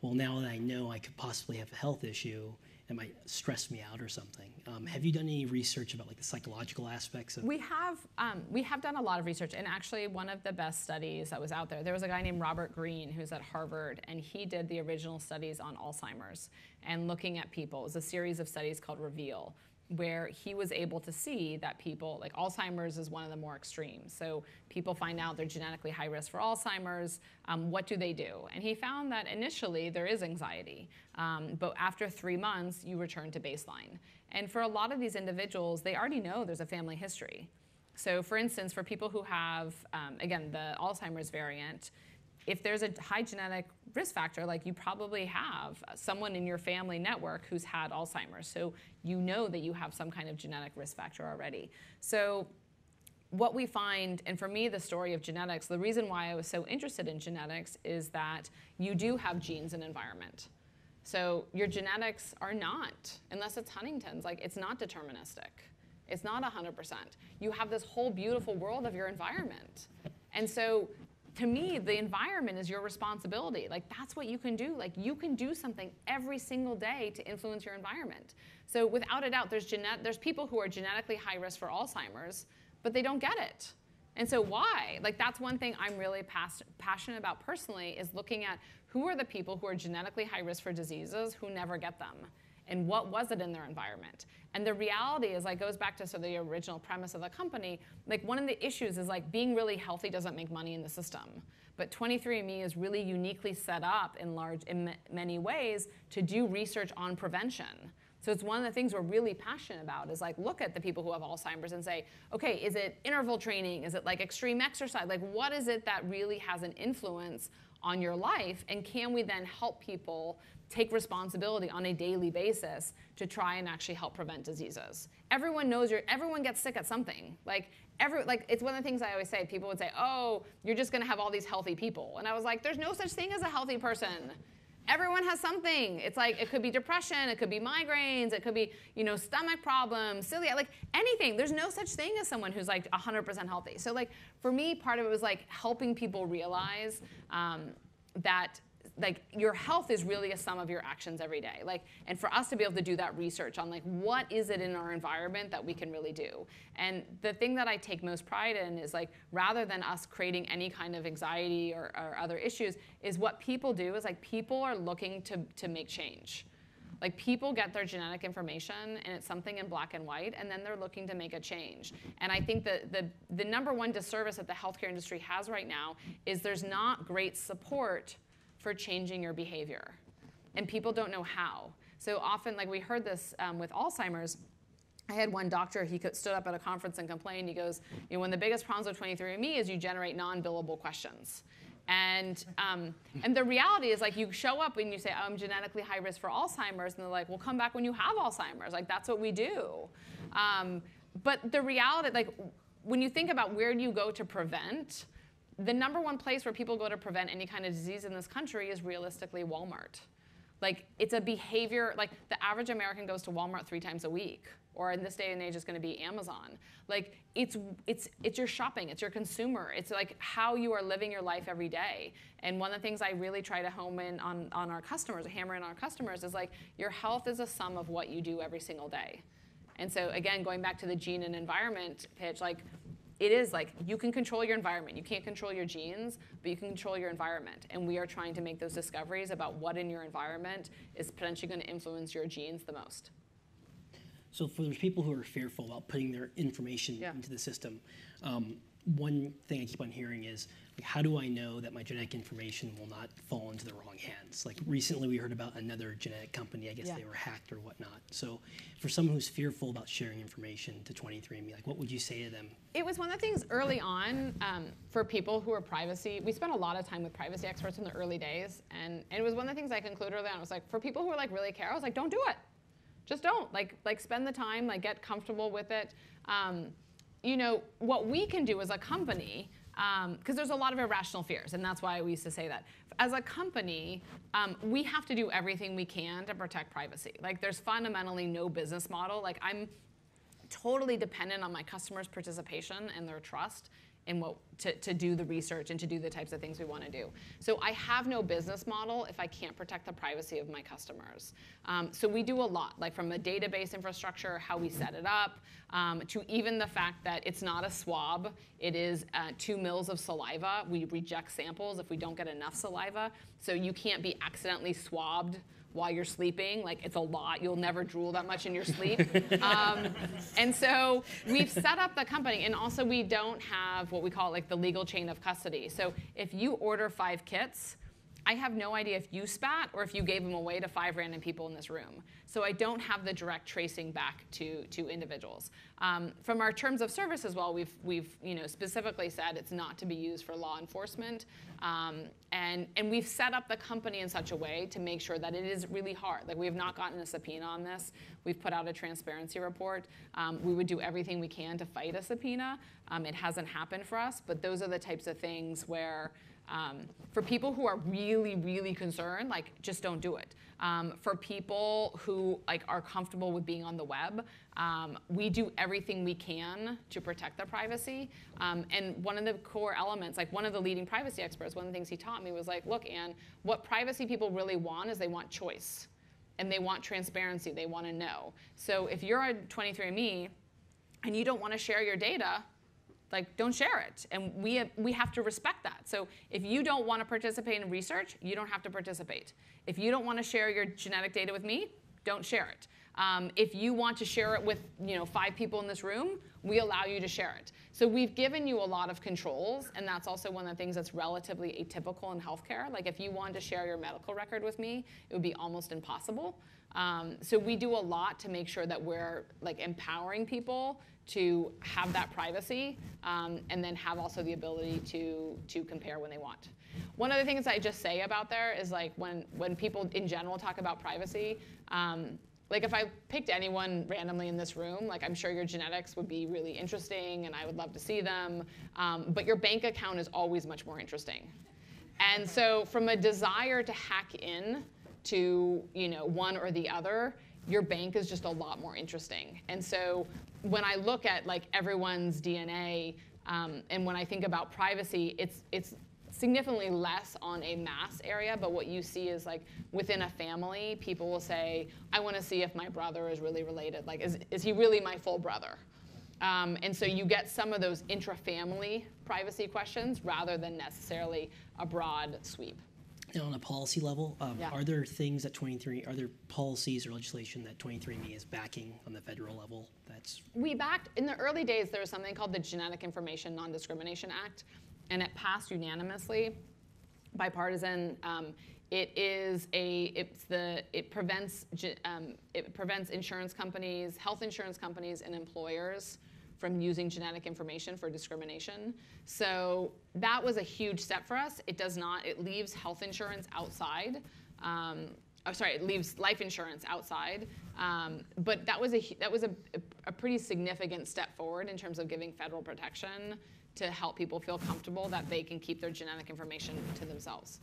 well, now that I know I could possibly have a health issue, it might stress me out or something. Um, have you done any research about like the psychological aspects of? We have um, we have done a lot of research, and actually one of the best studies that was out there. There was a guy named Robert Green who's at Harvard, and he did the original studies on Alzheimer's and looking at people. It was a series of studies called Reveal, where he was able to see that people, like Alzheimer's is one of the more extreme. So people find out they're genetically high risk for Alzheimer's. Um, what do they do? And he found that initially there is anxiety, um, but after three months, you return to baseline. And for a lot of these individuals, they already know there's a family history. So, for instance, for people who have, um, again, the Alzheimer's variant, if there's a high genetic risk factor, like you probably have someone in your family network who's had Alzheimer's. So you know that you have some kind of genetic risk factor already. So what we find, and for me, the story of genetics, the reason why I was so interested in genetics is that you do have genes and environment. So your genetics are not, unless it's Huntington's, like it's not deterministic. It's not 100%. You have this whole beautiful world of your environment. And so to me, the environment is your responsibility. Like that's what you can do. Like you can do something every single day to influence your environment. So without a doubt, there's genet- there's people who are genetically high risk for Alzheimer's, but they don't get it. And so why? Like that's one thing I'm really pas- passionate about personally is looking at who are the people who are genetically high risk for diseases who never get them and what was it in their environment and the reality is like goes back to so the original premise of the company like one of the issues is like being really healthy doesn't make money in the system but 23andme is really uniquely set up in large in many ways to do research on prevention so it's one of the things we're really passionate about is like look at the people who have Alzheimer's and say, okay, is it interval training? Is it like extreme exercise? Like what is it that really has an influence on your life? And can we then help people take responsibility on a daily basis to try and actually help prevent diseases. Everyone knows you're everyone gets sick at something. Like every like it's one of the things I always say. People would say, "Oh, you're just going to have all these healthy people." And I was like, "There's no such thing as a healthy person." Everyone has something. It's like it could be depression, it could be migraines, it could be, you know, stomach problems, celiac, like anything. There's no such thing as someone who's like 100% healthy. So like for me, part of it was like helping people realize um, that like your health is really a sum of your actions every day. Like and for us to be able to do that research on like what is it in our environment that we can really do? And the thing that i take most pride in is like rather than us creating any kind of anxiety or, or other issues is what people do is like people are looking to, to make change. Like people get their genetic information and it's something in black and white and then they're looking to make a change. And i think that the, the number one disservice that the healthcare industry has right now is there's not great support for changing your behavior. And people don't know how. So often, like we heard this um, with Alzheimer's, I had one doctor, he stood up at a conference and complained. He goes, you know, one of the biggest problems with 23andMe is you generate non-billable questions. And, um, and the reality is like you show up and you say, oh, I'm genetically high risk for Alzheimer's, and they're like, well, come back when you have Alzheimer's. Like that's what we do. Um, but the reality, like when you think about where do you go to prevent, the number one place where people go to prevent any kind of disease in this country is realistically Walmart. Like it's a behavior. Like the average American goes to Walmart three times a week, or in this day and age, it's going to be Amazon. Like it's it's it's your shopping, it's your consumer, it's like how you are living your life every day. And one of the things I really try to home in on on our customers, hammer in on our customers, is like your health is a sum of what you do every single day. And so again, going back to the gene and environment pitch, like it is like you can control your environment. You can't control your genes, but you can control your environment. And we are trying to make those discoveries about what in your environment is potentially going to influence your genes the most. So for those people who are fearful about putting their information Yeah. into the system, um, one thing I keep on hearing is, how do I know that my genetic information will not fall into the wrong hands? Like recently, we heard about another genetic company. I guess Yeah. they were hacked or whatnot. So for someone who's fearful about sharing information to 23andMe, like what would you say to them? It was one of the things early on um, for people who are privacy. We spent a lot of time with privacy experts in the early days, and, and it was one of the things I concluded early on. It was like for people who are like really care, I was like, don't do it. Just don't. Like like spend the time. Like get comfortable with it. Um, you know what we can do as a company. Because there's a lot of irrational fears, and that's why we used to say that. As a company, um, we have to do everything we can to protect privacy. Like, there's fundamentally no business model. Like, I'm totally dependent on my customers' participation and their trust in what to, to do the research and to do the types of things we want to do. So I have no business model if I can't protect the privacy of my customers. Um, so we do a lot, like from a database infrastructure, how we set it up, um, to even the fact that it's not a swab, it is uh, two mils of saliva. We reject samples if we don't get enough saliva. So you can't be accidentally swabbed while you're sleeping. Like it's a lot. You'll never drool that much in your sleep. um, and so we've set up the company, and also we don't have what we call like the legal chain of custody. So if you order five kits, I have no idea if you spat or if you gave them away to five random people in this room. So I don't have the direct tracing back to, to individuals. Um, from our terms of service as well, we've, we've you know, specifically said it's not to be used for law enforcement. Um, and, and we've set up the company in such a way to make sure that it is really hard. Like we have not gotten a subpoena on this. We've put out a transparency report. Um, we would do everything we can to fight a subpoena. Um, it hasn't happened for us, but those are the types of things where um, for people who are really, really concerned, like just don't do it. Um, for people who like are comfortable with being on the web, um, we do everything we can to protect their privacy. Um, and one of the core elements, like one of the leading privacy experts, one of the things he taught me was like, look, Anne, what privacy people really want is they want choice, and they want transparency. They want to know. So if you're a 23andMe and you don't want to share your data, like don't share it. And we we have to respect that. So if you don't want to participate in research you don't have to participate. If you don't want to share your genetic data with me don't share it. Um, if you want to share it with you know five people in this room we allow you to share it. So we've given you a lot of controls and that's also one of the things that's relatively atypical in healthcare. Like if you wanted to share your medical record with me it would be almost impossible. Um, so we do a lot to make sure that we're like empowering people to have that privacy um, and then have also the ability to to compare when they want. One of the things I just say about there is like when when people in general talk about privacy. Um, like if I picked anyone randomly in this room, like I'm sure your genetics would be really interesting and I would love to see them, um, but your bank account is always much more interesting. And so from a desire to hack in to you know one or the other, your bank is just a lot more interesting. And so when I look at like everyone's DNA, um, and when I think about privacy, it's it's significantly less on a mass area. But what you see is like within a family, people will say, "I want to see if my brother is really related. Like, is is he really my full brother?" Um, and so you get some of those intra-family privacy questions rather than necessarily a broad sweep. And on a policy level, um, Yeah. are there things that 23, are there policies or legislation that 23andMe is backing on the federal level that's we backed in the early days there was something called the genetic information non-discrimination act and it passed unanimously bipartisan um, it is a it's the it prevents um, it prevents insurance companies health insurance companies and employers from using genetic information for discrimination so that was a huge step for us it does not it leaves health insurance outside um, oh, sorry, it leaves life insurance outside. Um, but that was a that was a, a pretty significant step forward in terms of giving federal protection to help people feel comfortable that they can keep their genetic information to themselves.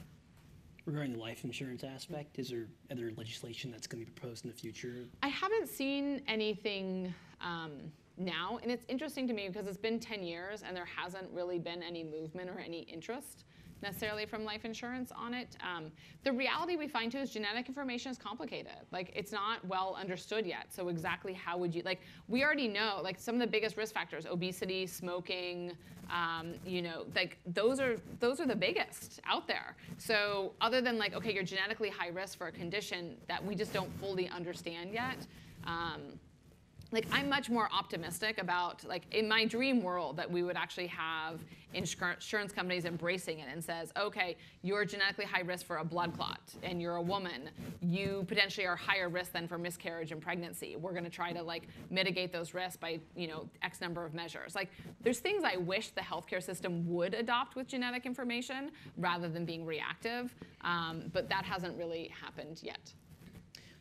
regarding the life insurance aspect? Is there other legislation that's going to be proposed in the future? I haven't seen anything um, now, and it's interesting to me because it's been 10 years and there hasn't really been any movement or any interest necessarily from life insurance on it. Um, the reality we find too is genetic information is complicated. Like it's not well understood yet. So exactly how would you like? We already know like some of the biggest risk factors: obesity, smoking. Um, you know, like those are those are the biggest out there. So other than like okay, you're genetically high risk for a condition that we just don't fully understand yet. Um, like I'm much more optimistic about like in my dream world that we would actually have insurance companies embracing it and says, okay, you're genetically high risk for a blood clot and you're a woman, you potentially are higher risk than for miscarriage and pregnancy. We're going to try to like mitigate those risks by you know X number of measures. Like there's things I wish the healthcare system would adopt with genetic information rather than being reactive, um, but that hasn't really happened yet.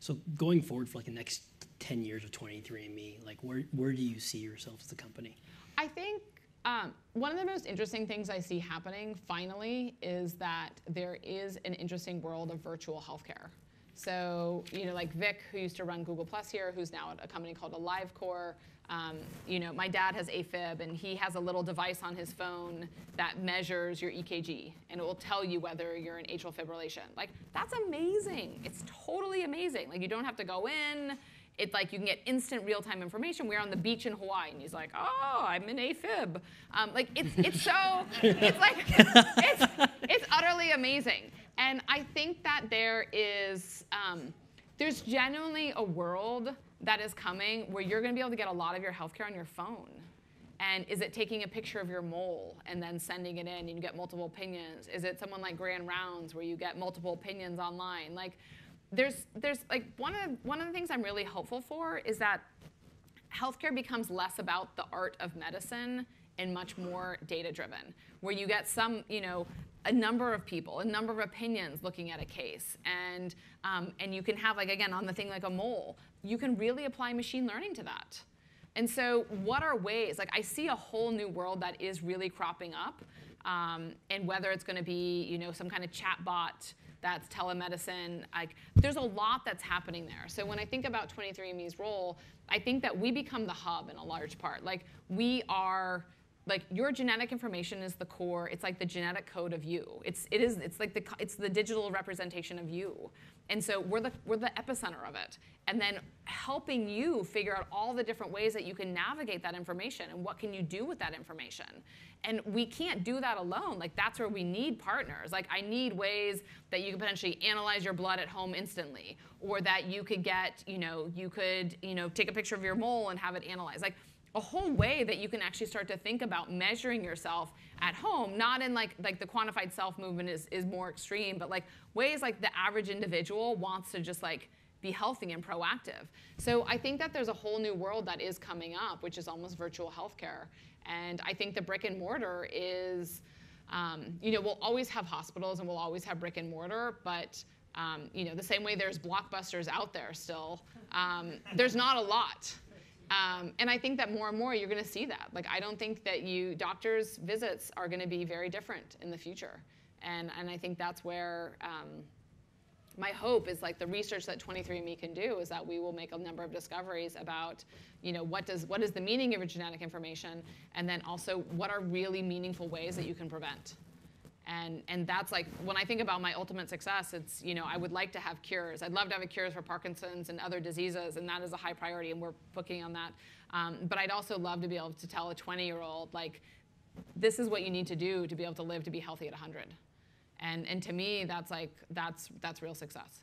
So going forward for like the next 10 years of 23andMe, like where, where do you see yourself as a company? I think um, one of the most interesting things I see happening finally is that there is an interesting world of virtual healthcare. So, you know, like Vic, who used to run Google Plus here, who's now at a company called AliveCor, um, you know, my dad has AFib, and he has a little device on his phone that measures your EKG, and it will tell you whether you're in atrial fibrillation. Like, that's amazing. It's totally amazing. Like, you don't have to go in it's like you can get instant real-time information. We're on the beach in Hawaii, and he's like, "Oh, I'm in AFib." Um, like it's it's so it's like it's it's utterly amazing. And I think that there is um, there's genuinely a world that is coming where you're going to be able to get a lot of your healthcare on your phone. And is it taking a picture of your mole and then sending it in and you get multiple opinions? Is it someone like Grand Rounds where you get multiple opinions online? Like there's there's like one of the, one of the things I'm really hopeful for is that healthcare becomes less about the art of medicine and much more data driven, where you get some you know a number of people, a number of opinions looking at a case, and um, and you can have like again on the thing like a mole, you can really apply machine learning to that. And so, what are ways? Like, I see a whole new world that is really cropping up, um, and whether it's going to be, you know, some kind of chatbot that's telemedicine. Like, there's a lot that's happening there. So when I think about 23andMe's role, I think that we become the hub in a large part. Like, we are like your genetic information is the core it's like the genetic code of you it's it is it's like the it's the digital representation of you and so we're the we're the epicenter of it and then helping you figure out all the different ways that you can navigate that information and what can you do with that information and we can't do that alone. Like that's where we need partners. Like I need ways that you can potentially analyze your blood at home instantly, or that you could get, you know, you could, you know, take a picture of your mole and have it analyzed. Like a whole way that you can actually start to think about measuring yourself at home not in like like the quantified self movement is is more extreme but like ways like the average individual wants to just like be healthy and proactive so i think that there's a whole new world that is coming up which is almost virtual healthcare and I think the brick and mortar is, um, you know, we'll always have hospitals and we'll always have brick and mortar, but um, you know, the same way there's blockbusters out there still, um, there's not a lot. Um, and I think that more and more you're going to see that. Like, I don't think that you doctors' visits are going to be very different in the future, and and I think that's where um, my hope is like the research that 23andMe can do is that we will make a number of discoveries about, you know, what does what is the meaning of your genetic information, and then also what are really meaningful ways that you can prevent. And, and that's like when I think about my ultimate success, it's you know I would like to have cures. I'd love to have a cures for Parkinson's and other diseases, and that is a high priority, and we're booking on that. Um, but I'd also love to be able to tell a 20-year-old like, this is what you need to do to be able to live to be healthy at 100. And, and to me, that's like, that's, that's real success.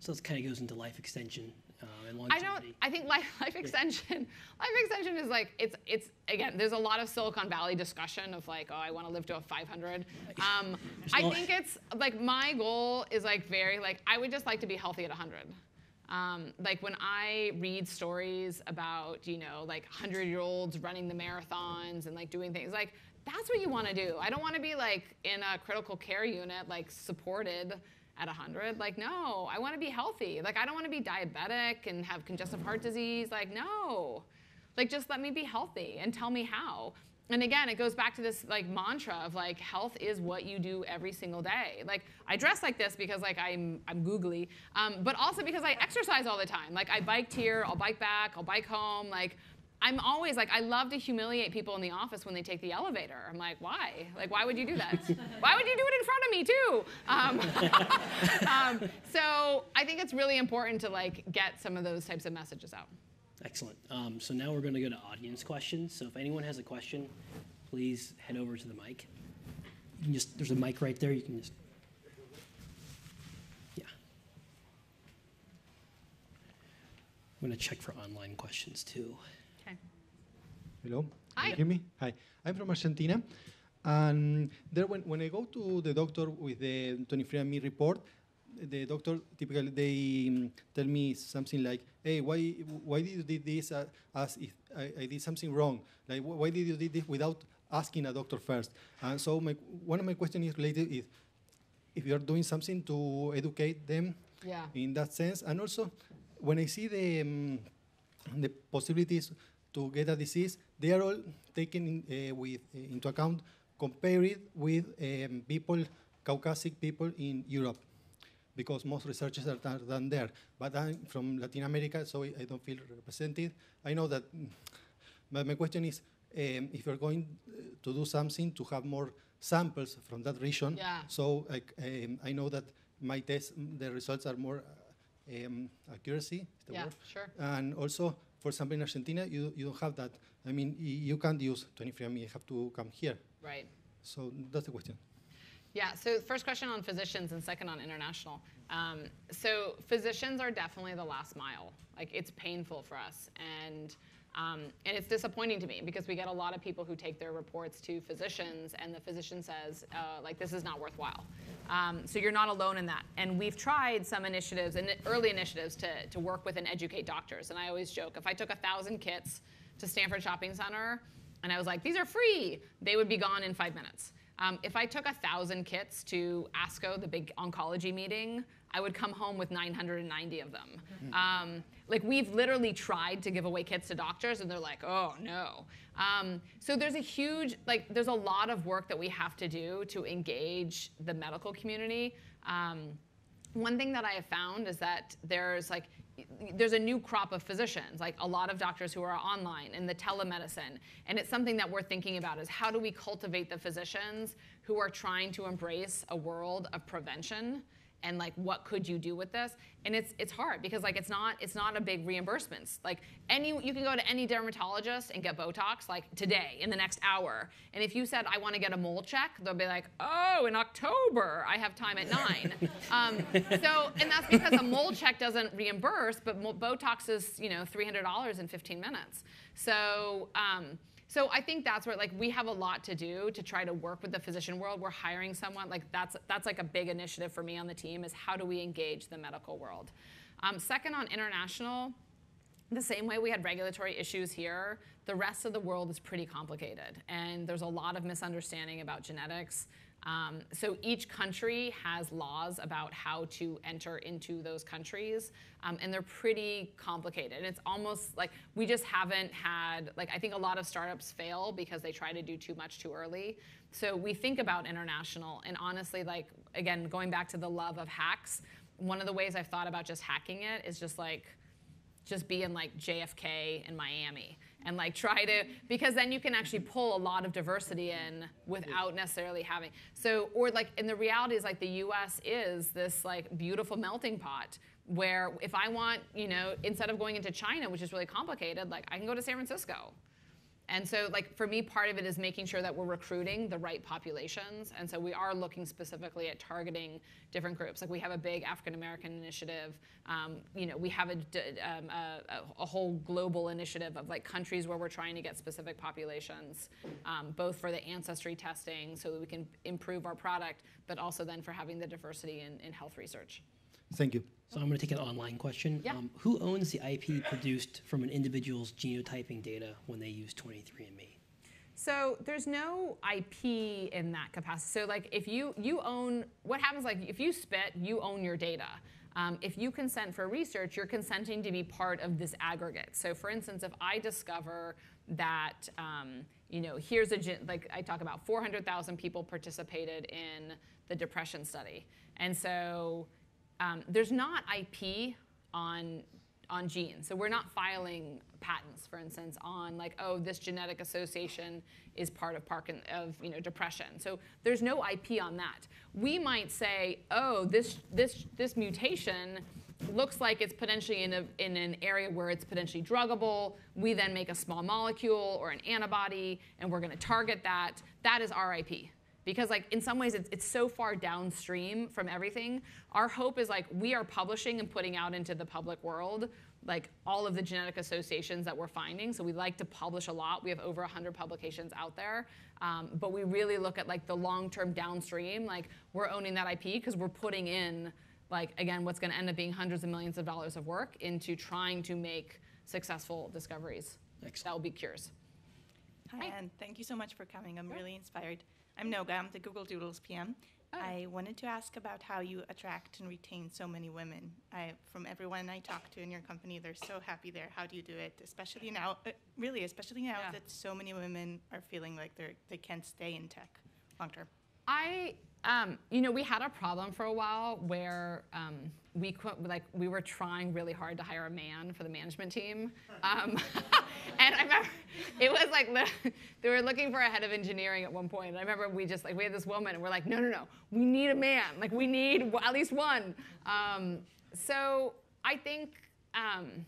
So this kind of goes into life extension uh, and longevity. I don't. I think life, life extension. Life extension is like it's it's again. There's a lot of Silicon Valley discussion of like, oh, I want to live to a 500. Um, I think it's like my goal is like very like I would just like to be healthy at 100. Um, like when I read stories about you know like 100 year olds running the marathons and like doing things like that's what you want to do. I don't want to be like in a critical care unit, like supported at 100. Like, no, I want to be healthy. Like, I don't want to be diabetic and have congestive heart disease. Like, no. Like, just let me be healthy and tell me how. and again, it goes back to this like mantra of like health is what you do every single day. Like I dress like this because like I'm I'm googly, um, but also because I exercise all the time. Like I biked here, I'll bike back, I'll bike home. Like I'm always like I love to humiliate people in the office when they take the elevator. I'm like, why? Like why would you do that? why would you do it in front of me too? Um, um, so I think it's really important to like get some of those types of messages out. Excellent. Um, so now we're going to go to audience questions. So if anyone has a question, please head over to the mic. You can just there's a mic right there. You can just yeah. I'm going to check for online questions too. Hello. Hi. Can you hear me? Hi. I'm from Argentina. And there, when, when I go to the doctor with the 23andMe report, the doctor typically they um, tell me something like, "Hey, why why did you did this uh, as if I, I did something wrong? Like, wh- why did you did this without asking a doctor first?" And so my, one of my questions is related is if you are doing something to educate them Yeah. in that sense. And also, when I see the um, the possibilities to get a disease, they are all taken in, uh, with uh, into account, compared with um, people, Caucasic people in Europe, because most researchers are done- there. But I'm from Latin America, so I don't feel represented. I know that, but my question is, um, if you're going to do something to have more samples from that region, Yeah. so like, um, I know that my test, the results are more uh, um, accuracy, Yeah, word. sure. And also, for example, in Argentina, you, you don't have that. I mean, you can't use 23andMe, you have to come here. Right. So that's the question. Yeah, so first question on physicians and second on international. Um, so physicians are definitely the last mile. Like it's painful for us and um, and it's disappointing to me because we get a lot of people who take their reports to physicians and the physician says uh, like this is not worthwhile. Um, so you're not alone in that. And we've tried some initiatives and early initiatives to, to work with and educate doctors. And I always joke if I took a thousand kits to Stanford Shopping Center and I was like these are free, they would be gone in five minutes. Um, if I took a thousand kits to ASCO, the big oncology meeting, I would come home with 990 of them. Um, like we've literally tried to give away kits to doctors, and they're like, "Oh no." Um, so there's a huge, like, there's a lot of work that we have to do to engage the medical community. Um, one thing that I have found is that there's like there's a new crop of physicians, like a lot of doctors who are online and the telemedicine. And it's something that we're thinking about is how do we cultivate the physicians who are trying to embrace a world of prevention and like what could you do with this? And it's it's hard because like it's not it's not a big reimbursements. Like any you can go to any dermatologist and get botox like today in the next hour. And if you said i want to get a mole check they'll be like oh in october i have time at nine. Um, so and that's because a mole check doesn't reimburse but botox is you know $300 in 15 minutes. So um, so I think that's where like we have a lot to do to try to work with the physician world. We're hiring someone like that's that's like a big initiative for me on the team is how do we engage the medical world. Um, second on international, the same way we had regulatory issues here, the rest of the world is pretty complicated, and there's a lot of misunderstanding about genetics. Um, so each country has laws about how to enter into those countries, um, and they're pretty complicated. It's almost like we just haven't had like I think a lot of startups fail because they try to do too much too early. So we think about international, and honestly, like again, going back to the love of hacks, one of the ways I've thought about just hacking it is just like just be in like JFK in Miami and like try to because then you can actually pull a lot of diversity in without necessarily having so or like and the reality is like the US is this like beautiful melting pot where if I want you know instead of going into China which is really complicated like I can go to San Francisco and so, like for me, part of it is making sure that we're recruiting the right populations. And so we are looking specifically at targeting different groups. Like we have a big African American initiative. Um, you know, we have um, a, whole global initiative of like countries where we're trying to get specific populations, um, both for the ancestry testing so that we can improve our product, but also then for having the diversity in health research. Thank you. So I'm going to take an online question. Yeah. Um, who owns the IP produced from an individual's genotyping data when they use 23andMe? So there's no IP in that capacity. So like if you you own what happens like if you spit, you own your data. Um, if you consent for research, you're consenting to be part of this aggregate. So for instance, if I discover that um, you know here's a gen- like I talk about 400,000 people participated in the depression study, and so um, there's not IP on on genes. So we're not filing patents, for instance, on like, oh, this genetic association is part of Parkin of you know depression. So there's no IP on that. We might say, oh, this this this mutation looks like it's potentially in, a, in an area where it's potentially druggable. We then make a small molecule or an antibody, and we're going to target that. That is our IP because like in some ways it's, it's so far downstream from everything. Our hope is like we are publishing and putting out into the public world like all of the genetic associations that we're finding. So we like to publish a lot. We have over 100 publications out there. Um, but we really look at like the long-term downstream. Like we're owning that ip because we're putting in like again what's going to end up being hundreds of millions of dollars of work into trying to make successful discoveries Excellent. that will be cures. Hi, and thank you so much for coming. I'm really inspired. I'm Noga, I'm the Google Doodles PM. Oh. I wanted to ask about how you attract and retain so many women. I, from everyone I talk to in your company, they're so happy there. How do you do it? Especially now, uh, really, especially now Yeah. that so many women are feeling like they're they can't stay in tech long term. I, um, you know, we had a problem for a while where um, we like we were trying really hard to hire a man for the management team, um, and I remember it was like the, they were looking for a head of engineering at one point. And I remember we just like we had this woman, and we're like, no, no, no, we need a man. Like we need at least one. Um, so I think. Um,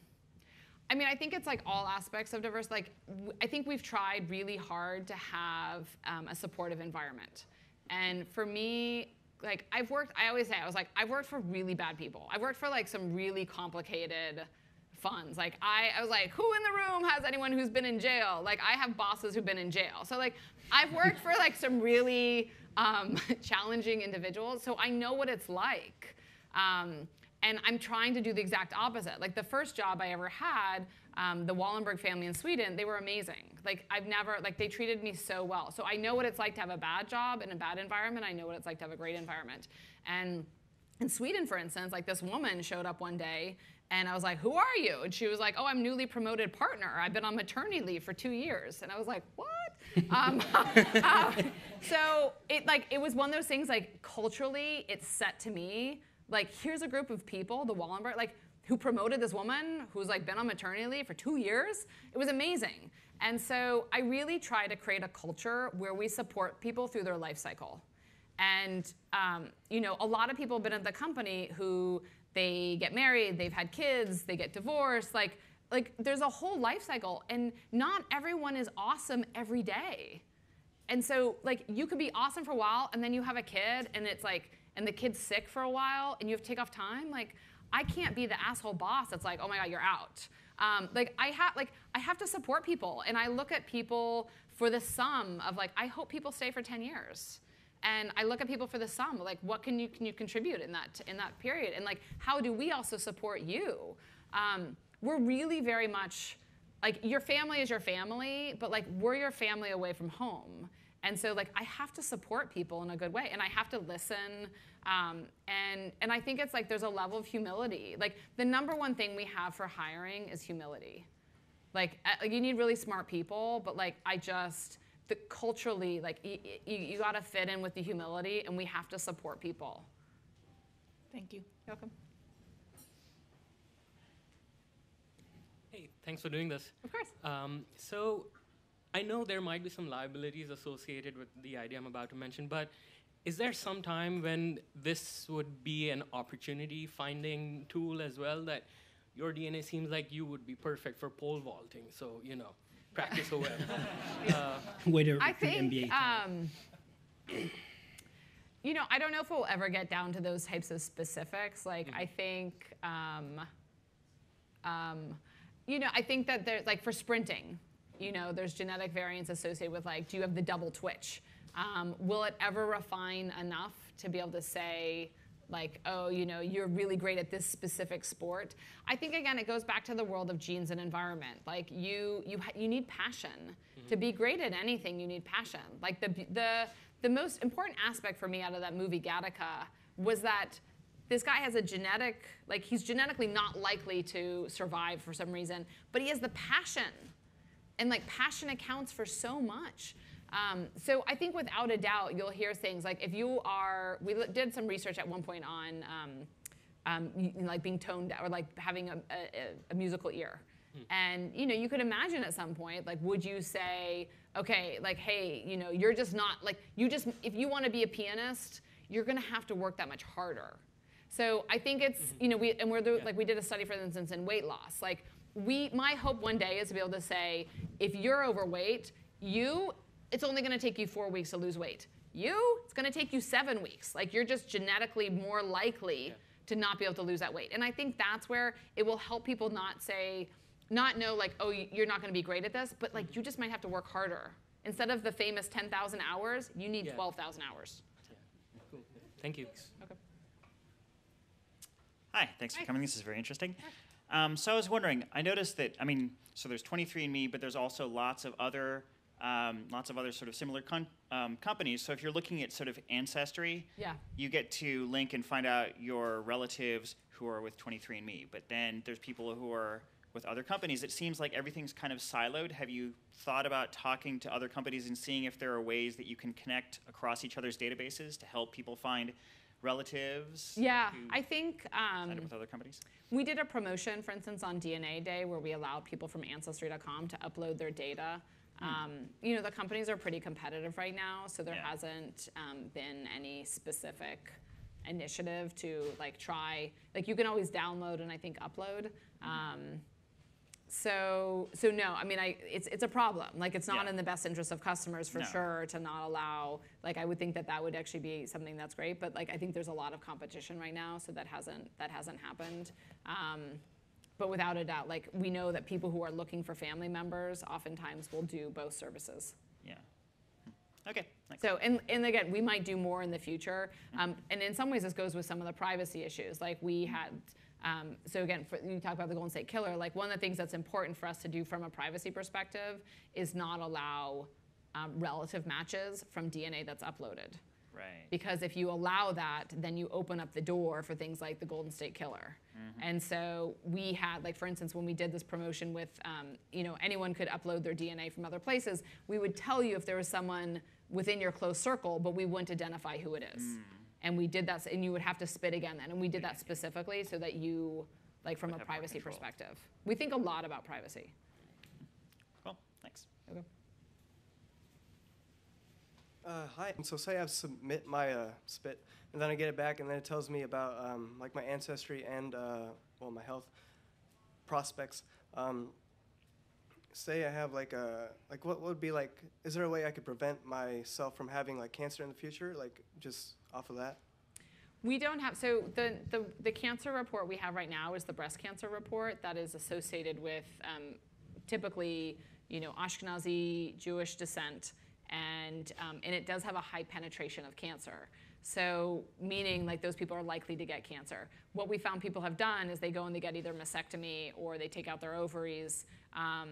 I mean, I think it's like all aspects of diverse. Like, w- I think we've tried really hard to have um, a supportive environment. And for me, like, I've worked, I always say, I was like, I've worked for really bad people. I've worked for like some really complicated funds. Like, I, I was like, who in the room has anyone who's been in jail? Like, I have bosses who've been in jail. So, like, I've worked for like some really um, challenging individuals. So I know what it's like. Um, and I'm trying to do the exact opposite. Like the first job I ever had, um, the Wallenberg family in Sweden, they were amazing. Like I've never, like they treated me so well. So I know what it's like to have a bad job in a bad environment. I know what it's like to have a great environment. And in Sweden, for instance, like this woman showed up one day and I was like, who are you? And she was like, oh, I'm newly promoted partner. I've been on maternity leave for two years. And I was like, what? um, uh, so it like it was one of those things like culturally it's set to me like here's a group of people the wallenberg like who promoted this woman who's like been on maternity leave for two years it was amazing. And so i really try to create a culture where we support people through their life cycle. And um, you know a lot of people have been at the company who they get married they've had kids they get divorced like like there's a whole life cycle and not everyone is awesome every day. And so like you could be awesome for a while and then you have a kid and it's like and the kid's sick for a while and you have to take off time like i can't be the asshole boss that's like oh my god you're out. Um, like i have like i have to support people and i look at people for the sum of like i hope people stay for 10 years. And i look at people for the sum like what can you can you contribute in that in that period? And like how do we also support you? Um, we're really very much like your family is your family but like we're your family away from home and so like i have to support people in a good way and i have to listen um, and and i think it's like there's a level of humility. Like the number one thing we have for hiring is humility. Like, uh, like you need really smart people but like i just the culturally like y- y- you, you got to fit in with the humility and we have to support people. Thank you. You're welcome. Hey, thanks for doing this. of course. Um, so, I know there might be some liabilities associated with the idea I'm about to mention, but is there some time when this would be an opportunity finding tool as well that your DNA seems like you would be perfect for pole vaulting? So, you know, practice away. uh, Way to I recruit think, MBA talent. um, you know, I don't know if we'll ever get down to those types of specifics. Like, I think, um, um, you know, I think that there's like for sprinting, you know, there's genetic variants associated with like, do you have the double twitch? Um, will it ever refine enough to be able to say, like, oh, you know, you're really great at this specific sport? I think again, it goes back to the world of genes and environment. Like, you you you need passion to be great at anything. You need passion. Like the the the most important aspect for me out of that movie Gattaca was that this guy has a genetic like he's genetically not likely to survive for some reason but he has the passion and like passion accounts for so much. Um, so I think without a doubt, you'll hear things like if you are, we did some research at one point on um, um, y- like being toned or like having a, a, a musical ear. And you know, you could imagine at some point, like, would you say, okay, like, hey, you know, you're just not like you just if you want to be a pianist, you're gonna have to work that much harder. So I think it's you know we and we're the, like we did a study for instance in weight loss. Like we my hope one day is to be able to say if you're overweight, you it's only going to take you four weeks to lose weight. You it's going to take you seven weeks. Like you're just genetically more likely to not be able to lose that weight. And I think that's where it will help people not say not know like oh you're not going to be great at this, but like you just might have to work harder. Instead of the famous 10,000 hours, you need Yeah. 12,000 hours. Cool. Thank you. Okay. Hi, thanks for coming. This is very interesting. Um, so I was wondering, I noticed that, I mean, so there's 23andMe, but there's also lots of other, um, lots of other sort of similar con- um, companies. So if you're looking at sort of ancestry, Yeah. you get to link and find out your relatives who are with 23andMe. But then there's people who are with other companies. It seems like everything's kind of siloed. Have you thought about talking to other companies and seeing if there are ways that you can connect across each other's databases to help people find relatives? Yeah, I think um, with other companies? We did a promotion, for instance, on DNA Day where we allowed people from Ancestry.com to upload their data. Um, you know, the companies are pretty competitive right now, so there Yeah. hasn't um, been any specific initiative to like try. Like you can always download and I think upload. Um, so, so no, I mean, I, it's, it's a problem. Like, it's not Yeah. in the best interest of customers for No. sure to not allow. Like, I would think that that would actually be something that's great. But like, I think there's a lot of competition right now, so that hasn't that hasn't happened. Um, but without a doubt, like we know that people who are looking for family members oftentimes will do both services. Yeah. Hmm. Okay. Thanks. So, and, and again, we might do more in the future. Um, and in some ways, this goes with some of the privacy issues. Like we had, um, so again, for, you talk about the Golden State Killer. Like one of the things that's important for us to do from a privacy perspective is not allow um, relative matches from DNA that's uploaded. right. Because if you allow that, then you open up the door for things like the Golden State Killer. And so we had, like, for instance, when we did this promotion with, um, you know, anyone could upload their DNA from other places, we would tell you if there was someone within your close circle, but we wouldn't identify who it is. And we did that, and you would have to spit again then. And we did that specifically so that you, like, from a privacy perspective. We think a lot about privacy. Cool. Thanks. Okay. Uh, hi. So say I submit my uh, spit, and then I get it back, and then it tells me about um, like my ancestry and uh, well my health prospects. Um, say I have like a like what would be like? Is there a way I could prevent myself from having like cancer in the future? Like just off of that? We don't have, so the, the, the cancer report we have right now is the breast cancer report that is associated with um, typically, you know, Ashkenazi Jewish descent, and, um, and it does have a high penetration of cancer. So, meaning like those people are likely to get cancer. What we found people have done is they go and they get either mastectomy or they take out their ovaries. Um,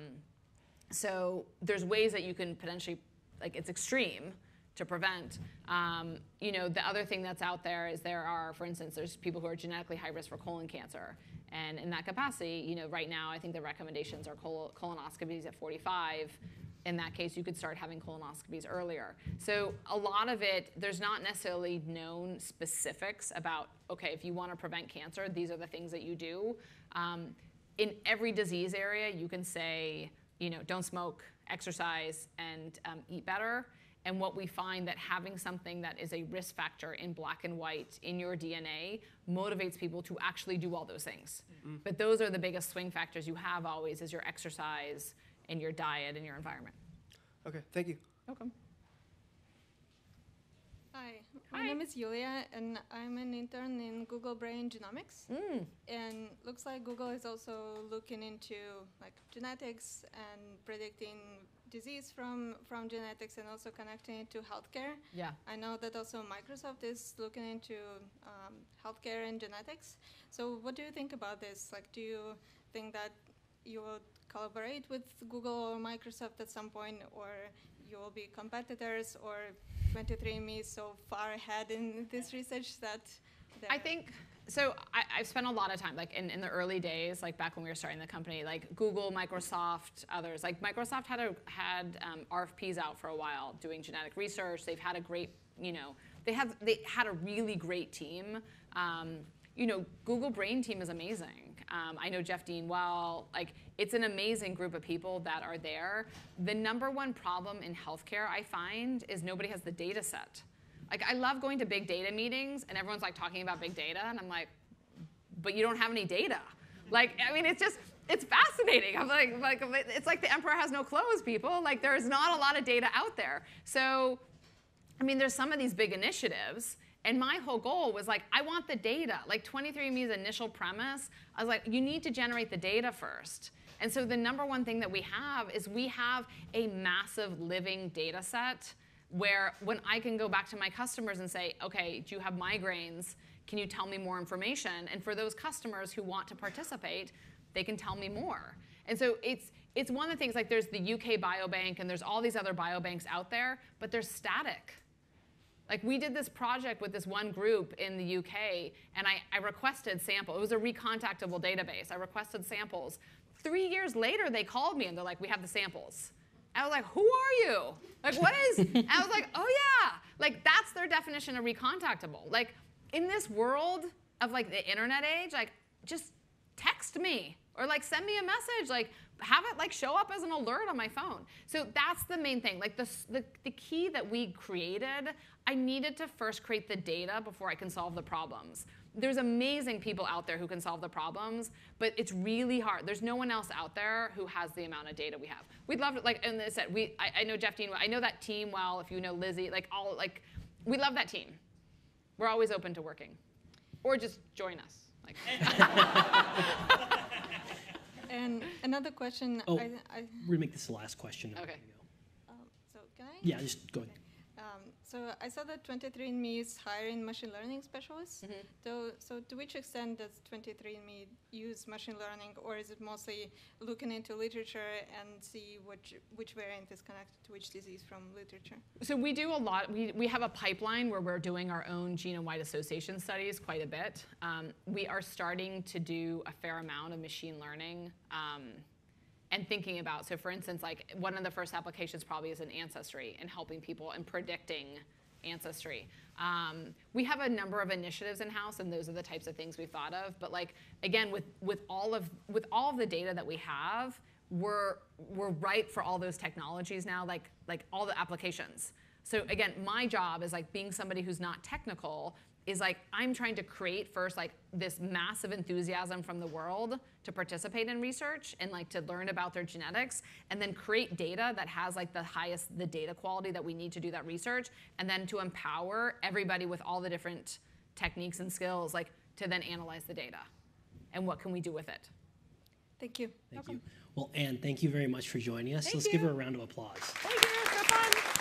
so there's ways that you can potentially, like it's extreme to prevent. Um, you know, the other thing that's out there is there are, for instance, there's people who are genetically high risk for colon cancer. And in that capacity, you know, right now I think the recommendations are col- colonoscopies at 45. In that case, you could start having colonoscopies earlier. So a lot of it, there's not necessarily known specifics about, okay, if you want to prevent cancer, these are the things that you do. Um, in every disease area, you can say, you know, don't smoke, exercise, and um, eat better. And what we find that having something that is a risk factor in black and white in your DNA motivates people to actually do all those things. But those are the biggest swing factors you have always is your exercise and your diet and your environment. Okay. Thank you. Okay. Hi, my name is Yulia, and I'm an intern in Google Brain Genomics. Mm. And looks like Google is also looking into like genetics and predicting disease from from genetics, and also connecting it to healthcare. Yeah. I know that also Microsoft is looking into um, healthcare and genetics. So, what do you think about this? Like, do you think that you will collaborate with Google or Microsoft at some point, or you will be competitors, or 23andMe is so far ahead in this research that I think so I, I've spent a lot of time, like in, in the early days, like back when we were starting the company, like Google, Microsoft, others. Like Microsoft had a, had um, RFPs out for a while doing genetic research. They've had a great, you know, they have they had a really great team. Um, you know, Google Brain Team is amazing. Um, I know Jeff Dean well. Like, it's an amazing group of people that are there. The number one problem in healthcare I find is nobody has the data set. Like, I love going to big data meetings, and everyone's like talking about big data, and I'm like, but you don't have any data. Like, I mean, it's just, it's fascinating. I'm like, like, it's like the emperor has no clothes, people. Like, there's not a lot of data out there. So, I mean, there's some of these big initiatives, and my whole goal was like, I want the data. Like 23andMe's initial premise, I was like, you need to generate the data first. And so the number one thing that we have is we have a massive living data set where when I can go back to my customers and say, okay, do you have migraines? Can you tell me more information? And for those customers who want to participate, they can tell me more. And so it's it's one of the things like there's the UK Biobank and there's all these other biobanks out there, but they're static. Like we did this project with this one group in the UK, and I, I requested samples. It was a recontactable database. I requested samples. Three years later, they called me and they're like, "We have the samples." I was like, "Who are you? Like, what is?" I was like, "Oh yeah, like that's their definition of recontactable. Like in this world of like the internet age, like just text me or like send me a message like have it like show up as an alert on my phone. So that's the main thing. Like the, the, the key that we created i needed to first create the data before i can solve the problems. There's amazing people out there who can solve the problems but it's really hard. There's no one else out there who has the amount of data we have. We'd love to like and I said we I, I know jeff dean i know that team well if you know lizzie like all like we love that team. We're always open to working. Or just join us like And another question. Oh, I, I, We're gonna make this the last question. Okay. go. um, so can I? Yeah, just go ahead. So I saw that 23andMe is hiring machine learning specialists. Mm-hmm. So, so to which extent does 23andMe use machine learning, or is it mostly looking into literature and see which which variant is connected to which disease from literature? So we do a lot. We, we have a pipeline where we're doing our own genome-wide association studies quite a bit. Um, we are starting to do a fair amount of machine learning um, and thinking about. So for instance, like one of the first applications probably is in ancestry and helping people and predicting ancestry. Um, we have a number of initiatives in house, and those are the types of things we've thought of. But like again, with with all of with all of the data that we have, we're we're ripe for all those technologies now, like like all the applications. So again, my job is like being somebody who's not technical is like I'm trying to create first like this massive enthusiasm from the world to participate in research and like to learn about their genetics and then create data that has like the highest the data quality that we need to do that research and then to empower everybody with all the different techniques and skills like to then analyze the data and what can we do with it. Thank you. Thank you. Well, Anne, thank you very much for joining us. Thank Let's give her a round of applause. Thank you.